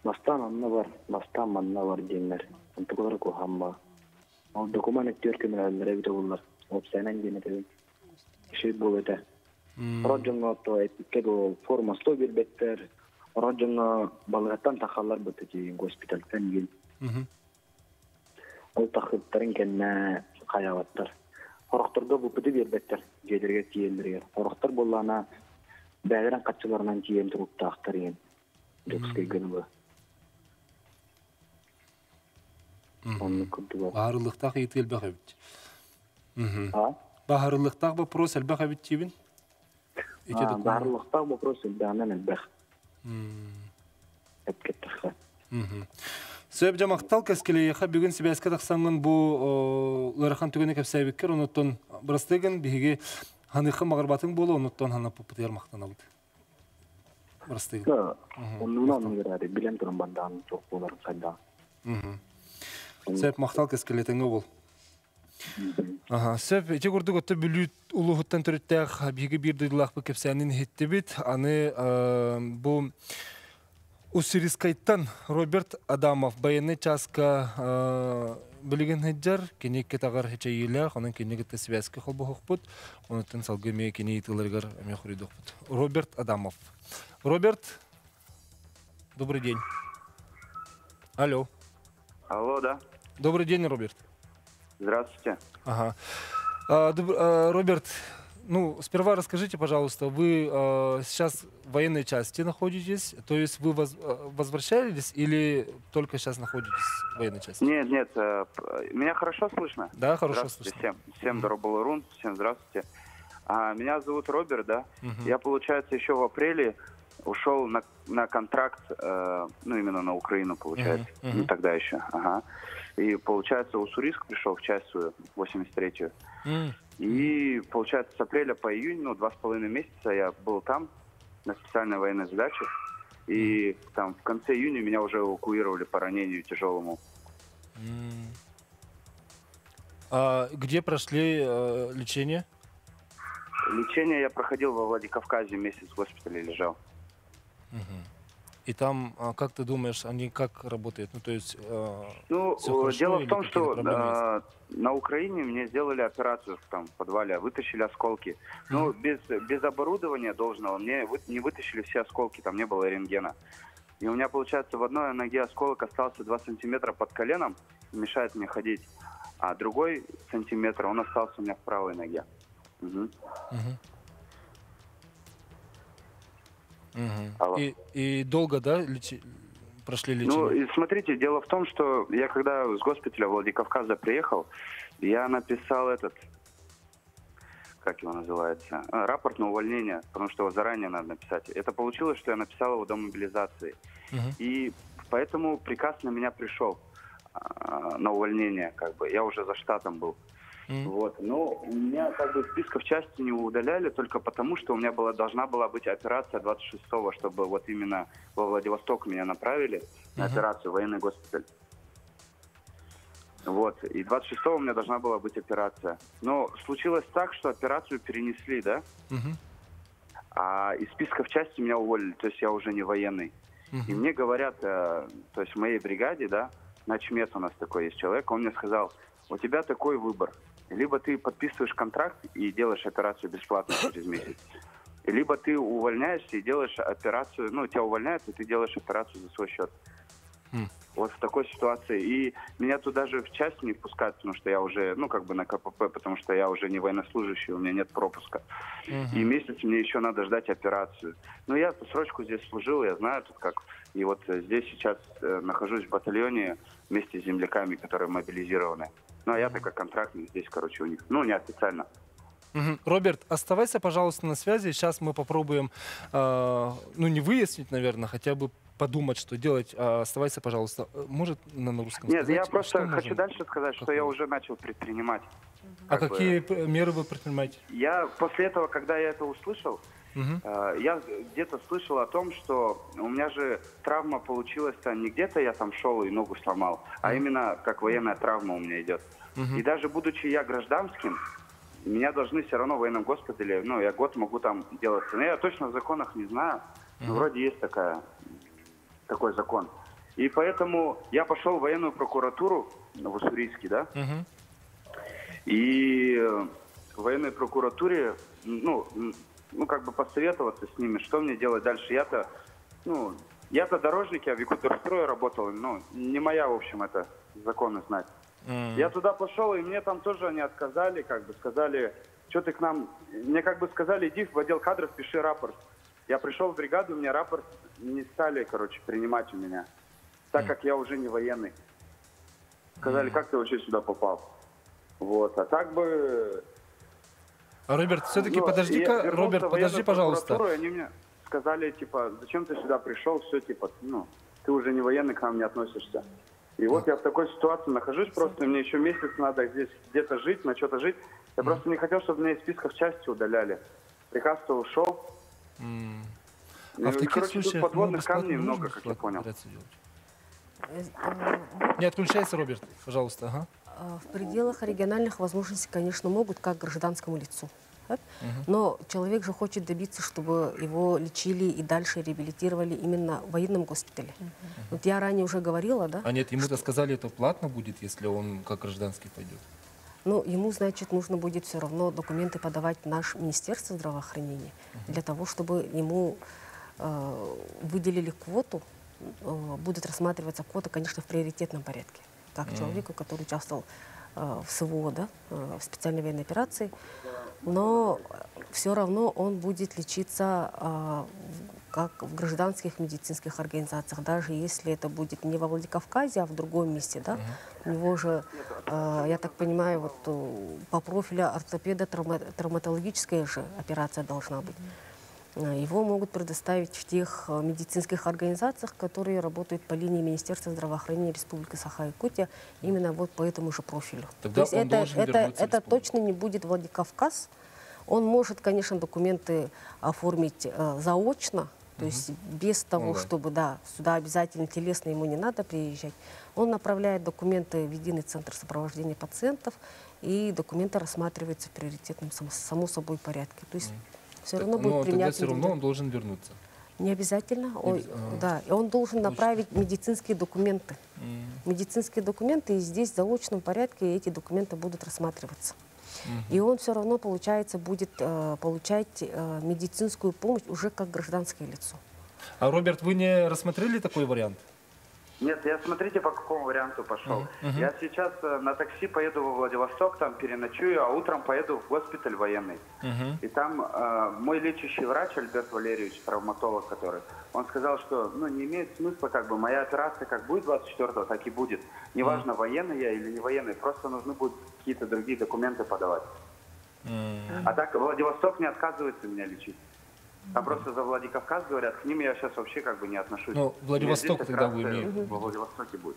Бастан онно бар, бастан манна бар деңнер. Онтугар ко Ол документ төркемелер бите булар. Опсайнан дене деген. Şey бул эте. Роджонго то этикет ол форма 100 бербеттер. Роджонго балгаттан тахаллар бөтөти госпитальтан ген. Ол тахыттарын кенне каябаттар. Хорохторго бу бүдү бербеттер. Жедерге тиелдерге. Хорохтор боллана бәдерен катчыларынан тием туруптактар ген. Докской. Бағырылықтақ етел бәқ әбіт. А? Бағырылықтақ вопрос әлбәқ әбіт тибін? Барлыкта вопрос мен бэх. Эпкеттер. Сөп жамақтал кәскелейеха бүгін себәске тақсаңын бұ ларахан түгені кәпсәйбеккер, оныттон бұрастығын бігі ханыхы мағырбатың болу, оныттон хана пұпытер мақтана бұд. Бұрастығын. Оннуна нигерәри билем турам бандан чок болар кайда. Сөп мақтал кәскелетіңі бол. Ага, сөп, эти курдук отто бүлүт улуһуттан төрөттәк биги бир дыйлах бу кепсәнин хитте бит. Аны бу Уссирискайттан Роберт Адамов военный частка билеген хеджар кенекке тагар хечейиле, ханын кенекке связка холбо хокпут. Онутын салгы ме кене итыларгар ме хуридокпут. Роберт Адамов. Роберт, добрый день. Алло. Алло, да. Добрый день, Роберт. Здравствуйте. Ага. А, доб- а, Роберт, ну, сперва расскажите, пожалуйста, вы а, сейчас в военной части находитесь, то есть вы воз- а, возвращались или только сейчас находитесь в военной части? Нет, нет, э, меня хорошо слышно? Да, хорошо слышно. всем. Всем Доробал Рун, всем здравствуйте. А, меня зовут Роберт, да. Мгм. Я, получается, еще в апреле ушел на, на контракт, э, ну, именно на Украину, получается. Мгм. Ну, тогда еще, ага. И, получается, Уссурийск пришел в часть свою, 83-ю. М, И, получается, с апреля по июнь, ну, два с половиной месяца я был там на специальной военной задаче. И там в конце июня меня уже эвакуировали по ранению тяжелому. м. А где прошли э, лечение? Лечение я проходил во Владикавказе, месяц в госпитале лежал. И там, а, как ты думаешь, они как работают? Ну, то есть... э, Ну, э, хорошо дело в том, что э, на Украине мне сделали операцию там в подвале, вытащили осколки. Ну, без, без оборудования должного мне вы- не вытащили все осколки, там не было рентгена. И у меня, получается, в одной ноге осколок остался 2 сантиметра под коленом, мешает мне ходить. А другой сантиметр, он остался у меня в правой ноге. Мгм. Мгм. Алло. И, и долго, да, лечи- прошли лечение? Ну, и смотрите, дело в том, что я когда с госпиталя Владикавказа приехал, я написал этот, как его называется, А, рапорт на увольнение, потому что его заранее надо написать. Это получилось, что я написал его до мобилизации. Мгм. И поэтому приказ на меня пришел а, на увольнение, как бы. Я уже за штатом был. Вот. Но у меня как бы списков части не удаляли только потому, что у меня была, должна была быть операция 26-го, чтобы вот именно во Владивосток меня направили на Мгм. операцию военный госпиталь. Вот. И 26-го у меня должна была быть операция. Но случилось так, что операцию перенесли, да? Мгм. А из списков части меня уволили, то есть я уже не военный. И мне говорят, э, то есть в моей бригаде, да, начмет у нас такой есть человек, он мне сказал, у тебя такой выбор. Либо ты подписываешь контракт и делаешь операцию бесплатно через месяц, либо ты увольняешься и делаешь операцию, ну, тебя увольняют, и ты делаешь операцию за свой счет. М. Вот в такой ситуации. И меня туда даже в часть не пускают, потому что я уже, ну, как бы на КПП, потому что я уже не военнослужащий, у меня нет пропуска. И месяц мне еще надо ждать операцию. Ну, я срочку здесь служил, я знаю тут как. И вот э, здесь сейчас э, нахожусь в батальоне вместе с земляками, которые мобилизированы. Ну, а я-то как контрактник здесь, короче, у них. Ну, неофициально. Мгм. Роберт, оставайся, пожалуйста, на связи. Сейчас мы попробуем, э, ну, не выяснить, наверное, хотя бы подумать, что делать. А, оставайся, пожалуйста. Э, Может, на, на русском Нет, сказать, я просто что хочу можем? дальше сказать, что я уже начал предпринимать. А Как бы, какие п- меры вы предпринимаете? Я после этого, когда я это услышал, Э, я где-то слышал о том, что у меня же травма получилась-то не где-то я там шел и ногу сломал, а именно как военная травма у меня идет. И даже будучи я гражданским, меня должны все равно в военном госпитале, ну, я год могу там делаться. Но я точно в законах не знаю, но вроде есть такая, такой закон. И поэтому я пошел в военную прокуратуру в Уссурийске, да, и э, в военной прокуратуре, ну, ну, как бы посоветоваться с ними, что мне делать дальше. Я-то, ну, я-то дорожник, я в Якутстрое работал, ну, не моя, в общем, это законы знать. М. Я туда пошел, и мне там тоже они отказали, как бы сказали, что ты к нам... Мне как бы сказали, иди в отдел кадров, пиши рапорт. Я пришел в бригаду, мне рапорт не стали, короче, принимать у меня, так как я уже не военный. Сказали, как ты вообще сюда попал? Вот, а так бы... Роберт, все-таки ну, подожди-ка, Роберт, подожди, пожалуйста. они мне сказали, типа, зачем ты сюда пришел, все, типа, ну, ты уже не военный, к нам не относишься. И вот я в такой ситуации нахожусь, просто мне еще месяц надо здесь где-то жить, на что-то жить. Я просто не хотел, чтобы меня из списков части удаляли. Приказ-то ушел. Ну, А в таких короче, тут случаях подводных камней много, как я понял. Не отключайся, Роберт, пожалуйста. Ага. А, В пределах региональных возможностей, конечно, могут, как гражданскому лицу. Но человек же хочет добиться, чтобы его лечили и дальше реабилитировали именно в военном госпитале. Вот я ранее уже говорила, да? А нет, ему-то сказали, это платно будет, если он как гражданский пойдет. Но ему, значит, нужно будет все равно документы подавать в наше Министерство здравоохранения для того, чтобы ему э, выделили квоту, э, будет рассматриваться квота, конечно, в приоритетном порядке, как человеку, который участвовал э, в СВО, да, э, в специальной военной операции, но все равно он будет лечиться э, как в гражданских медицинских организациях, даже если это будет не во Владикавказе, а в другом месте, да. У него же, э, я так понимаю, вот э, по профилю ортопеда травма- травматологическая же операция должна быть. Э, Его могут предоставить в тех э, медицинских организациях, которые работают по линии Министерства здравоохранения Республики Саха-Якутия, именно вот по этому же профилю. Тогда это, должен это, это республику. точно не будет Владикавказ. Он может, конечно, документы оформить э, заочно, то есть без того, Онлайн. чтобы, да, сюда обязательно телесно ему не надо приезжать. Он направляет документы в единый центр сопровождения пациентов, и документы рассматриваются в приоритетном, само, само собой, порядке. То есть все равно Так, будет но тогда принят все равно он должен вернуться. Не обязательно. Ой, обяз- ага. да, и он должен направить медицинские документы. М. Медицинские документы, и здесь в заочном порядке эти документы будут рассматриваться. И он все равно, получается, будет э, получать э, медицинскую помощь уже как гражданское лицо. А, Роберт, вы не рассмотрели такой вариант? Нет, я смотрите, по какому варианту пошел. Я сейчас э, на такси поеду во Владивосток, там переночую, а утром поеду в госпиталь военный. И там э, мой лечащий врач Альберт Валерьевич, травматолог который, он сказал, что ну, не имеет смысла, как бы, моя операция как будет 24-го, так и будет. Неважно, военный я или не военный, просто нужны будут какие-то другие документы подавать. А так Владивосток не отказывается меня лечить. Там просто за Владикавказ говорят, к ним я сейчас вообще как бы не отношусь. Ну, Владивосток тогда вы имеете в Во Владивостоке будет.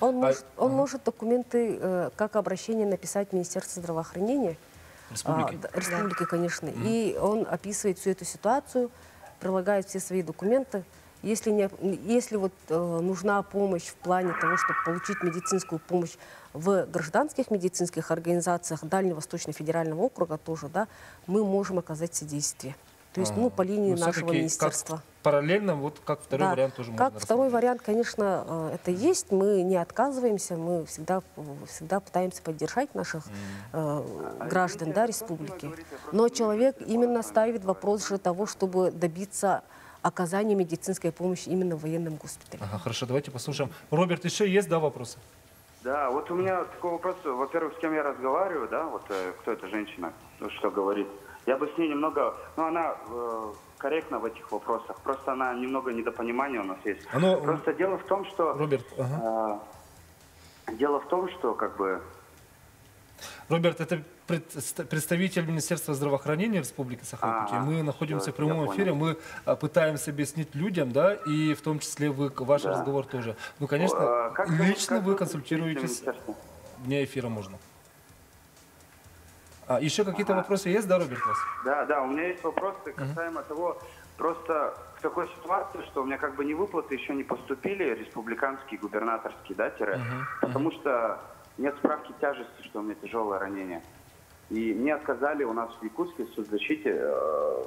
Он, А- может, он может документы, э, как обращение написать в Министерство здравоохранения. Республики? А, республики, конечно. И он описывает всю эту ситуацию, прилагает все свои документы. Если, не, если вот, э, нужна помощь в плане того, чтобы получить медицинскую помощь в гражданских медицинских организациях Дальневосточного федерального округа тоже, да, мы можем оказать содействие. То есть, ну, по линии Ну, нашего министерства. Как параллельно, вот как второй Да. вариант тоже как можно второй рассмотреть. вариант, конечно, э, это есть. Мы не отказываемся, мы всегда, всегда пытаемся поддержать наших э, граждан да, республики. Но человек именно ставит вопрос же того, чтобы добиться оказания медицинской помощи именно в военном госпитале. Ага, хорошо, давайте послушаем. Роберт, еще есть, да, вопросы? Да, вот у меня такой вопрос. Во-первых, с кем я разговариваю, да, вот э, кто эта женщина, ну, что говорит. Я бы с ней немного, ну, она э, корректна в этих вопросах. Просто она немного недопонимания у нас есть. Оно- Просто дело в том, что... Роберт, ага. э, дело в том, что, как бы, Роберт, это пред- ст- представитель Министерства здравоохранения Республики Саха-Якутия. Ага, Мы находимся в прямом эфире, мы а, пытаемся объяснить людям, да, и в том числе вы, ваш Да. разговор тоже. Ну, конечно, э, как лично как вы консультируетесь вне эфира можно. А еще какие-то вопросы есть, да, Роберт, вас? Да, да, у меня есть вопросы касаемо того, просто в такой ситуации, что у меня как бы не выплаты еще не поступили, республиканские, губернаторские, да, тире, потому что нет справки тяжести, что у меня тяжелое ранение. И мне отказали у нас в Якутске в соцзащите э,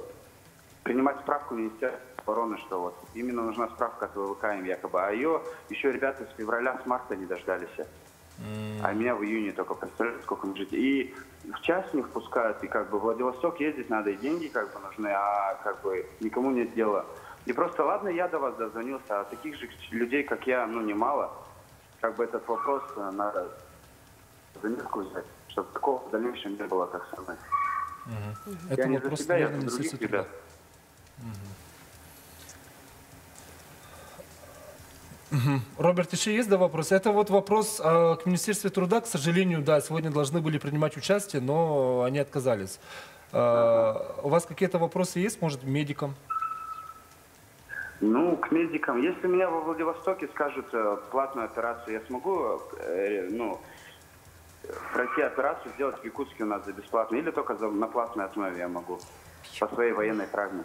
принимать справку Министерства обороны, что вот именно нужна справка от ВВК им якобы, а ее еще ребята с февраля, с марта не дождались. А меня в июне только, представляете, сколько жить. И в часть не впускают, и как бы в Владивосток ездить надо, и деньги как бы нужны, а как бы никому нет дела. И просто, ладно, я до вас дозвонился, а таких же людей, как я, ну, немало. Как бы этот вопрос э, надо заметку взять, чтобы такого в дальнейшем не было, как со мной. Это я не за себя, я за других Министерства труда. Ребят. Роберт, еще есть да, вопрос? Это вот вопрос а, к Министерству труда, к сожалению, да, сегодня должны были принимать участие, но они отказались. А, у вас какие-то вопросы есть, может, медикам? Ну, к медикам. Если меня во Владивостоке скажут э, платную операцию, я смогу, э, ну, пройти операцию, сделать в Якутске у нас за бесплатно, или только за, на платной основе я могу, по своей военной травме.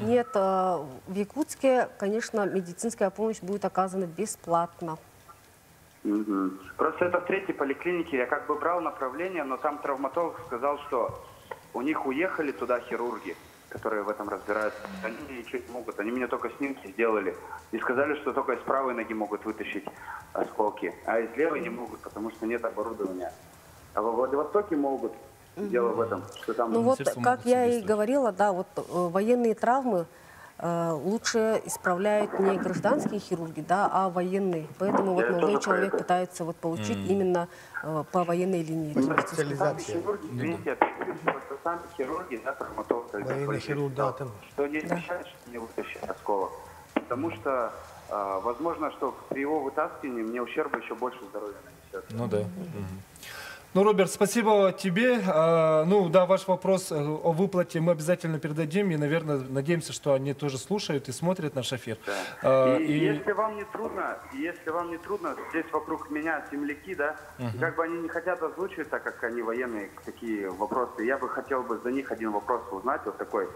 Нет, в Якутске, конечно, медицинская помощь будет оказана бесплатно. Просто это в третьей поликлинике. Я как бы брал направление, но там травматолог сказал, что у них уехали туда хирурги, которые в этом разбираются. Они мне ничего не могут. Они мне только снимки сделали. И сказали, что только из правой ноги могут вытащить осколки, а из левой не могут, потому что нет оборудования. А во Владивостоке могут. Дело в этом, что там... Ну вот, как я и говорила, да, вот э, военные травмы э, лучше исправляют не гражданские хирурги, да, а военные. Поэтому вот Я молодой тоже человек это. пытается вот получить именно э, по военной линии. Сами хирурги, извините, это сами хирурги, да, травматологи. Военный хирург, да, там. Что не мешает, что не вытащить осколок. Потому что, возможно, что при его вытаскивании мне ущерба еще больше здоровья нанесет. Ну да. Мгм. Ну, Роберт, спасибо тебе. А, Ну, да, ваш вопрос э, о выплате мы обязательно передадим. И, наверное, надеемся, что они тоже слушают и смотрят наш эфир. А, И, и- если вам не трудно, если вам не трудно, здесь вокруг меня земляки, да, Мгм. как бы они не хотят озвучивать, так как они военные, такие вопросы. Я бы хотел бы за них один вопрос узнать, вот такой.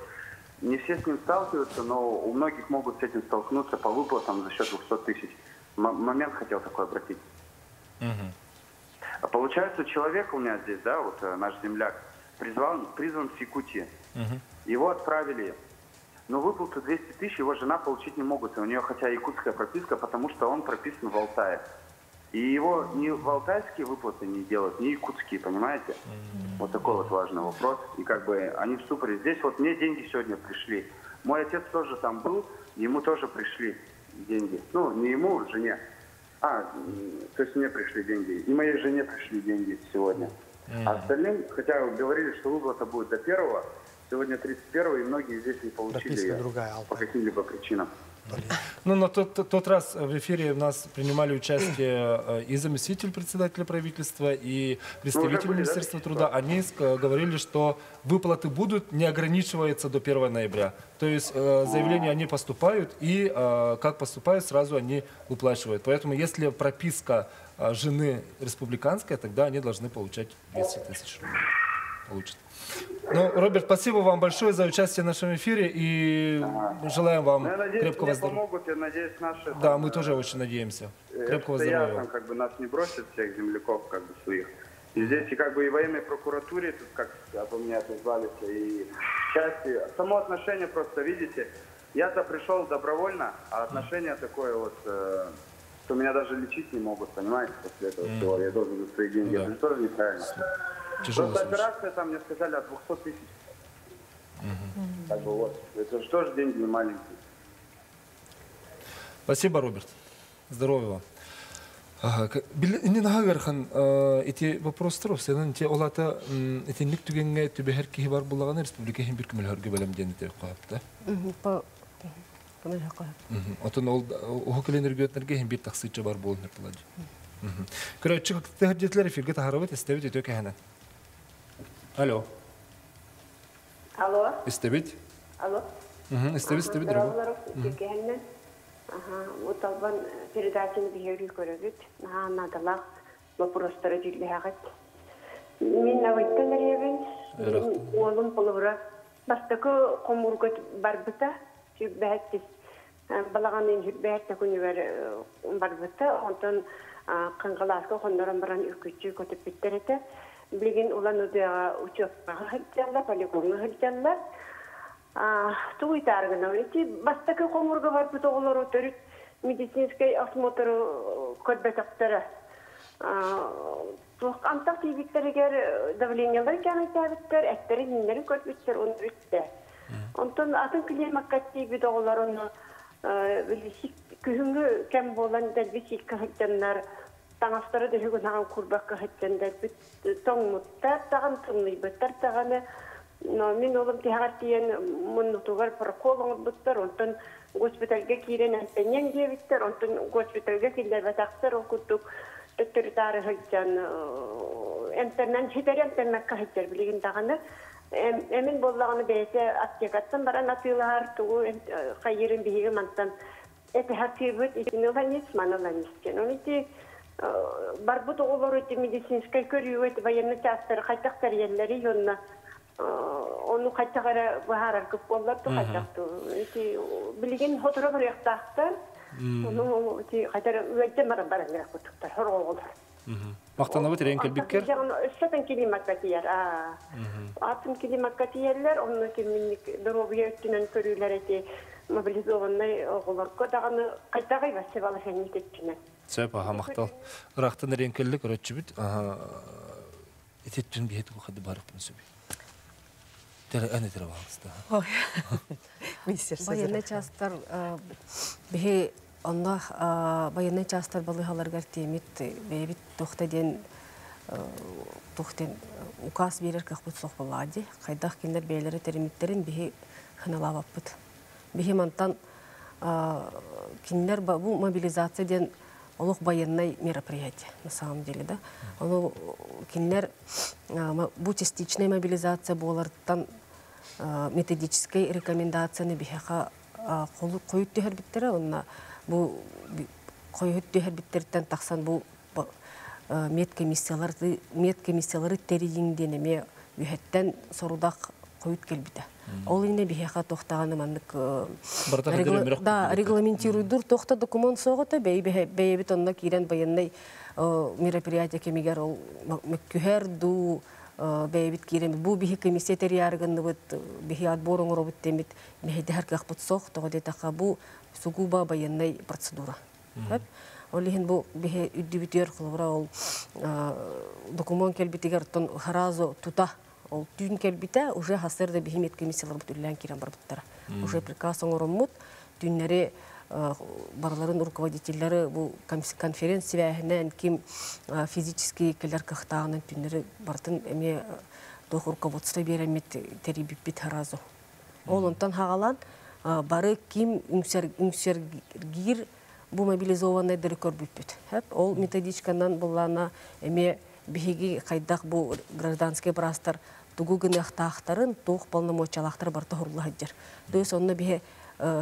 Не все с ним сталкиваются, но у многих могут с этим столкнуться по выплатам за счет 200 тысяч. М- момент хотел такой обратить. А получается, человек у меня здесь, да, вот э, наш земляк, призван, призван в Якутии. Мгм. Его отправили. Но выплату 200 тысяч его жена получить не могут. И у нее хотя якутская прописка, потому что он прописан в Алтае. И его ни в алтайские выплаты не делают, ни якутские, понимаете? Вот такой вот важный вопрос. И как бы они в ступоре. Здесь вот мне деньги сегодня пришли. Мой отец тоже там был, ему тоже пришли деньги. Ну, не ему, жене. А, то есть мне пришли деньги. И моей жене пришли деньги сегодня. А остальным, хотя говорили, что выплата будет до первого, сегодня 31 и многие здесь не получили Прописка ее другая, по каким-либо причинам. Ну, на тот, тот- раз в эфире у нас принимали участие э, и заместитель председателя правительства, и представитель да, Министерства такие труда. Они говорили, что выплаты будут, не ограничивается до 1 ноября. То есть э, заявления они поступают, и э, как поступают, сразу они выплачивают. Поэтому если прописка жены республиканская, тогда они должны получать 200 тысяч рублей. Получат. Ну, Роберт, спасибо вам большое за участие в нашем эфире и желаем вам Ну, я надеюсь, крепкого здоровья. помогут, я надеюсь, наши... Да, мы э, тоже очень надеемся. э, Крепкого здоровья. там, как бы нас не бросят, всех земляков, как бы своих. И здесь и как бы и военной прокуратуре, тут как обо мне отозвались, и части. Само отношение просто, видите, я-то пришел добровольно, а отношение такое вот, э, что меня даже лечить не могут, понимаете, после этого всего. Я должен за свои деньги. Ну да. Это же тоже неправильно. Тяжело Просто операция там, мне сказали, от 200 тысяч. Как бы вот, это же тоже деньги не маленькие. Спасибо, Роберт. Здоровья вам. Ага, к- бил- инен хагархан э, эти вопростар сенен те олата м, эти ник түгенге түбәһәр киһи бар буллаган республика беләм дигән итә куапта. Мгм, по- Кемел хакы. Отон ол тахсычы бар. Алло, Алло, истәбит? алло. Истәбит, истәбит дөрә. Здравствуйте, Евгения. Ага, вот албан передачаны бигерил көрөгүт. Наха надалах вопростары жилбегат. Мин навайттан ребен. Олым полура. Бастакы комургат барбыта. Жүббәттис. Балаганын жүббәтте күнүбер барбыта. Онтон кыңгыласка хондоран баран үкүчү көтүп биттерете. Билген улан удага учакка хылчалла, полигонга хылчалла. Туй таргана эти бастакы комурга бар бут оголор өтөрүт медицинский осмотр көтбетактары. Тух антак давлениялар. Онтон атын тийбит кем болан таңастары да хүгүн аган курбак кахыттандар бит тоңмуттар таган тыңлыйбыттар таганы Но мен олым тиһагар тиен муннутугар проколоң буттар, онтон госпитальга кирен антенен дебиттер, онтон госпитальга киллер батактар окуттук. Төттөр тары хыджан интернен хитер интернет кахыттар билигин Эмин боллаганы аптекаттан баран атылар тугу мантан. Ити барбут оголор ити медицинскай көрү эти военный частар хайтактар еллери. Iti bilgin hotura bir yaktaqtar. Onu iti kaçar üvette mara baran gerek kutuktar. Hor olgular. Мақтанабы терен келбиккер. Өссөтөн кили маккатияр. Атын кили маккатиялар, onu киминник өттүнөн эти мобилизованный оголорко даганы тетчинен. Сөп аха мақтал. Рақтан терен келлик өрөтчүбүт. Этеттүн бейет кухады барыппын сөбү. Тері әне тері бағысты. Военный частар бихи онна военный частар балыхаларгар темит бейбит тохта ден тохтен указ берер кахбут соқ болады. Қайдақ кендер бейлері теремиттерин бихи хыналаваппыт. Бихи мантан киндер бу мобилизация ден олух военный мероприятие на самом деле да. Оно кинер бу частичная мобилизация болартан методической рекомендацияны бихаха колу коют дехер биттере онна бу коют дехер биттерден таксан бу мед комиссияларды мед комиссиялары терииңденеме үһеттен сорудак коют келбите Ол ине бихеха тохтаганы маннык да регламентируйдур. Тохта документ соғыта бейбит онна кирен военный мероприятие кемигер ол күхер ду бейбит кирен бу бихи комиссия териаргынны бит бихи отбор оңоро бит темит мехедер кахбыт соқ того детаха бу сугуба военный процедура. Олихин бу бихи үддүбүтер кылыбыра ол документ келбитигер тон харазо тута. Ол түйін келбите уже хасырда бихимет комиссиялар бүтүллән кирен барбыттара. Уже приказ оңороммут түйіннәре барларын руководительләре бу конференциябәһеннән ким физически келер кыхтагынан түйіннәре бартын эме тох руководство беремет терибиппит харазу. Ол онтан хагалан бары ким үңсергир бу мобилизованный дөрекөр бүппүт. Ол методичканан буллана эме биһиги хайдах бу гражданский брастар тугу гынахтахтарын тух полномочиялахтар барта хурлахаджар. Дөс онна бихе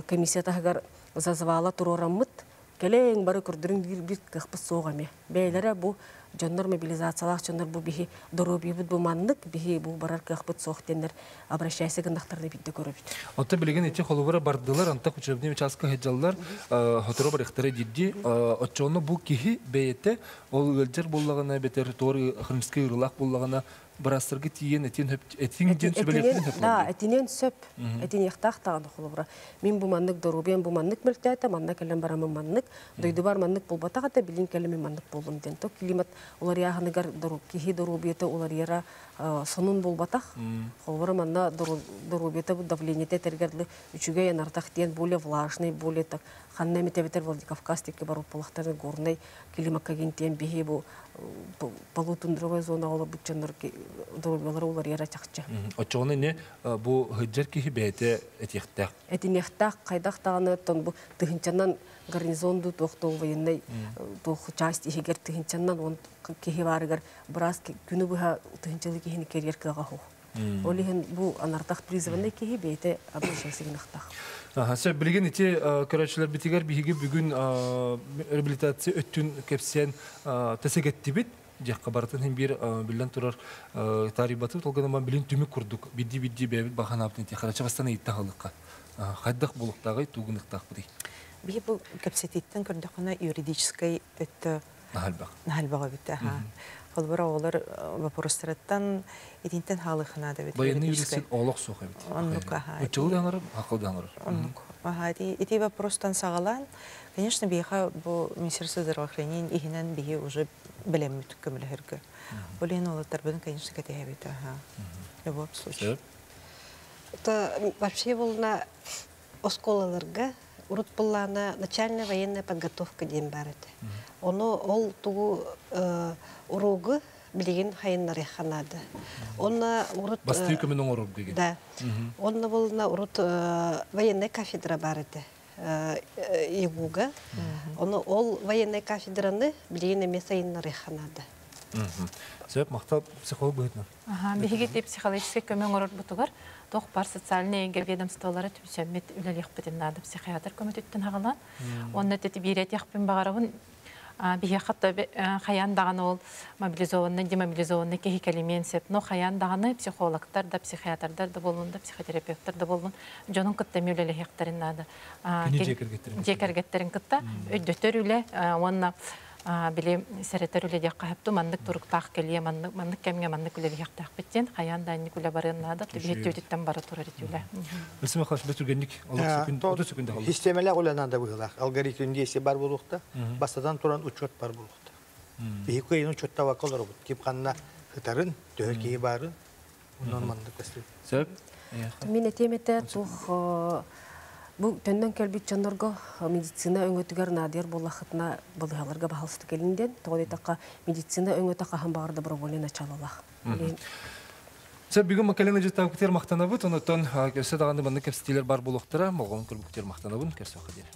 комиссия тахагар зазвала турораммыт келең бары көрдүрүн бир кахпы соғаме. Бейлere бу жоннор мобилизациялах жоннор бу бихи доробибит бу маннык бихи бу барар кахпыт соқ денер обращайся гынахтарды бидде көрөбүт. Отта билеген эти холубара бардылар анта учебный участка хеджаллар хоторо бар ихтары дидди отчону бу кихи бейте ол өлжер буллагана бетер тори хримский рылак буллагана барастыргы тиен этин этин ден сөбелектен хөп. Да, этинен сөп. Этин яктах тагын холубра. Мин бу маннык дорубен бу маннык мөлтәтә, манна келем барамын маннык. Дойду бар маннык булбатага да билин келем маннык булдым ден. То климат улар яһаныгар дору кихи дорубиете улар яра сонун булбатах. Холубра манна дорубиете бу давлениете тергерле үчүгә янартах тиен более влажный, более так ханна метебетер Владикавказ тикке барып булактары горный климатка гентен бихи бу полутундровая зона ола бутчандар яра чакча. Очоны не бу хыджер кихи этихтак. Этинехтак таганы тон бу гарнизонду тохтол военный тох часть ихигер тыгынчанан он кихи барыгар брас күнү буха тыгынчалы кихини керьер кага ху. Олиһин бу анартах призывный кихи бете обращайсыгынахтах. Хаса билген ите көрәчләр битигәр биһиге бүген реабилитация өттүн кепсен тәсегеттибит жаққа баратын hem bir билен турар тарибаты толгана билен түмүк курдук. Бидди бидди бебит бахан аптын те харача бастана итте халыкка. Хайдак булуктагы тугыныктак бudi би бу кепсетиттен көрдөкөнө юридической өттө нахалбага бит аха. Холбора олар вопростараттан идинтен халыхына да бит оннук аха. Учул оннук аха ити вопростан сагалан. Конечно биха бу министерство здравоохранения ихинен бихи уже көмөлөргө Болен олар бен конечно бит аха. Случае. Это вообще волна осколаларга урут буллана начальная военная подготовка ден бар эти. Оно ол тугу уругу билеген хайыннар яханады. Онна урут Басты көмөнүң оруг деген. Да. Онна болна урут военная кафедра бар эти. Игуга. Оно ол военная кафедраны билеген эмес айыннар яханады. Сөп мақтал психолог бұйтын. Ага, те психологический көмөң орор бутугар, тох бар социальный эге ведомстволары түсәммет үлелек битен нады психиатр көмөтүттен хагалан. Онны тети бирет яхпын багарабын бия хатта хаян даганы ол мобилизованный, демобилизованный кеһи калимен сеп, но хаян даганы психологтар да, психиатрдар да болун да, психотерапевттар да болун. Жонун кытта мөлеле хектарин нады. Жекергеттерин кытта өйдөтөр үле, онна биле сәрәтер үле дияққа хэпту маннык туруктаах келие маннык маннык кемге маннык үле дияқтаах биттен хаян да тибет бара турар итүле. Билсеме хаш бетүргенник 30 секунд 30 секунд калды. Системалар улананда быйлар. Алгоритм бар булукта, бастадан туран учет бар булукта. Бии көйүн учетта вакалар бут. Кип канна хытарын бары. Тух Бу төндөн келбит чонорго медицина өңөтүгөр надер боллахытына былыгаларга бахалсты келинден тоголетакка медицина өңөтө кахан багырда добровольный началалах. Сөп бүгүн макалена жыттан күтер мактанабыт, онотон кесе даганы банды кепстилер бар болуктара, болгон көрбүктер мактанабын, керсе хадер.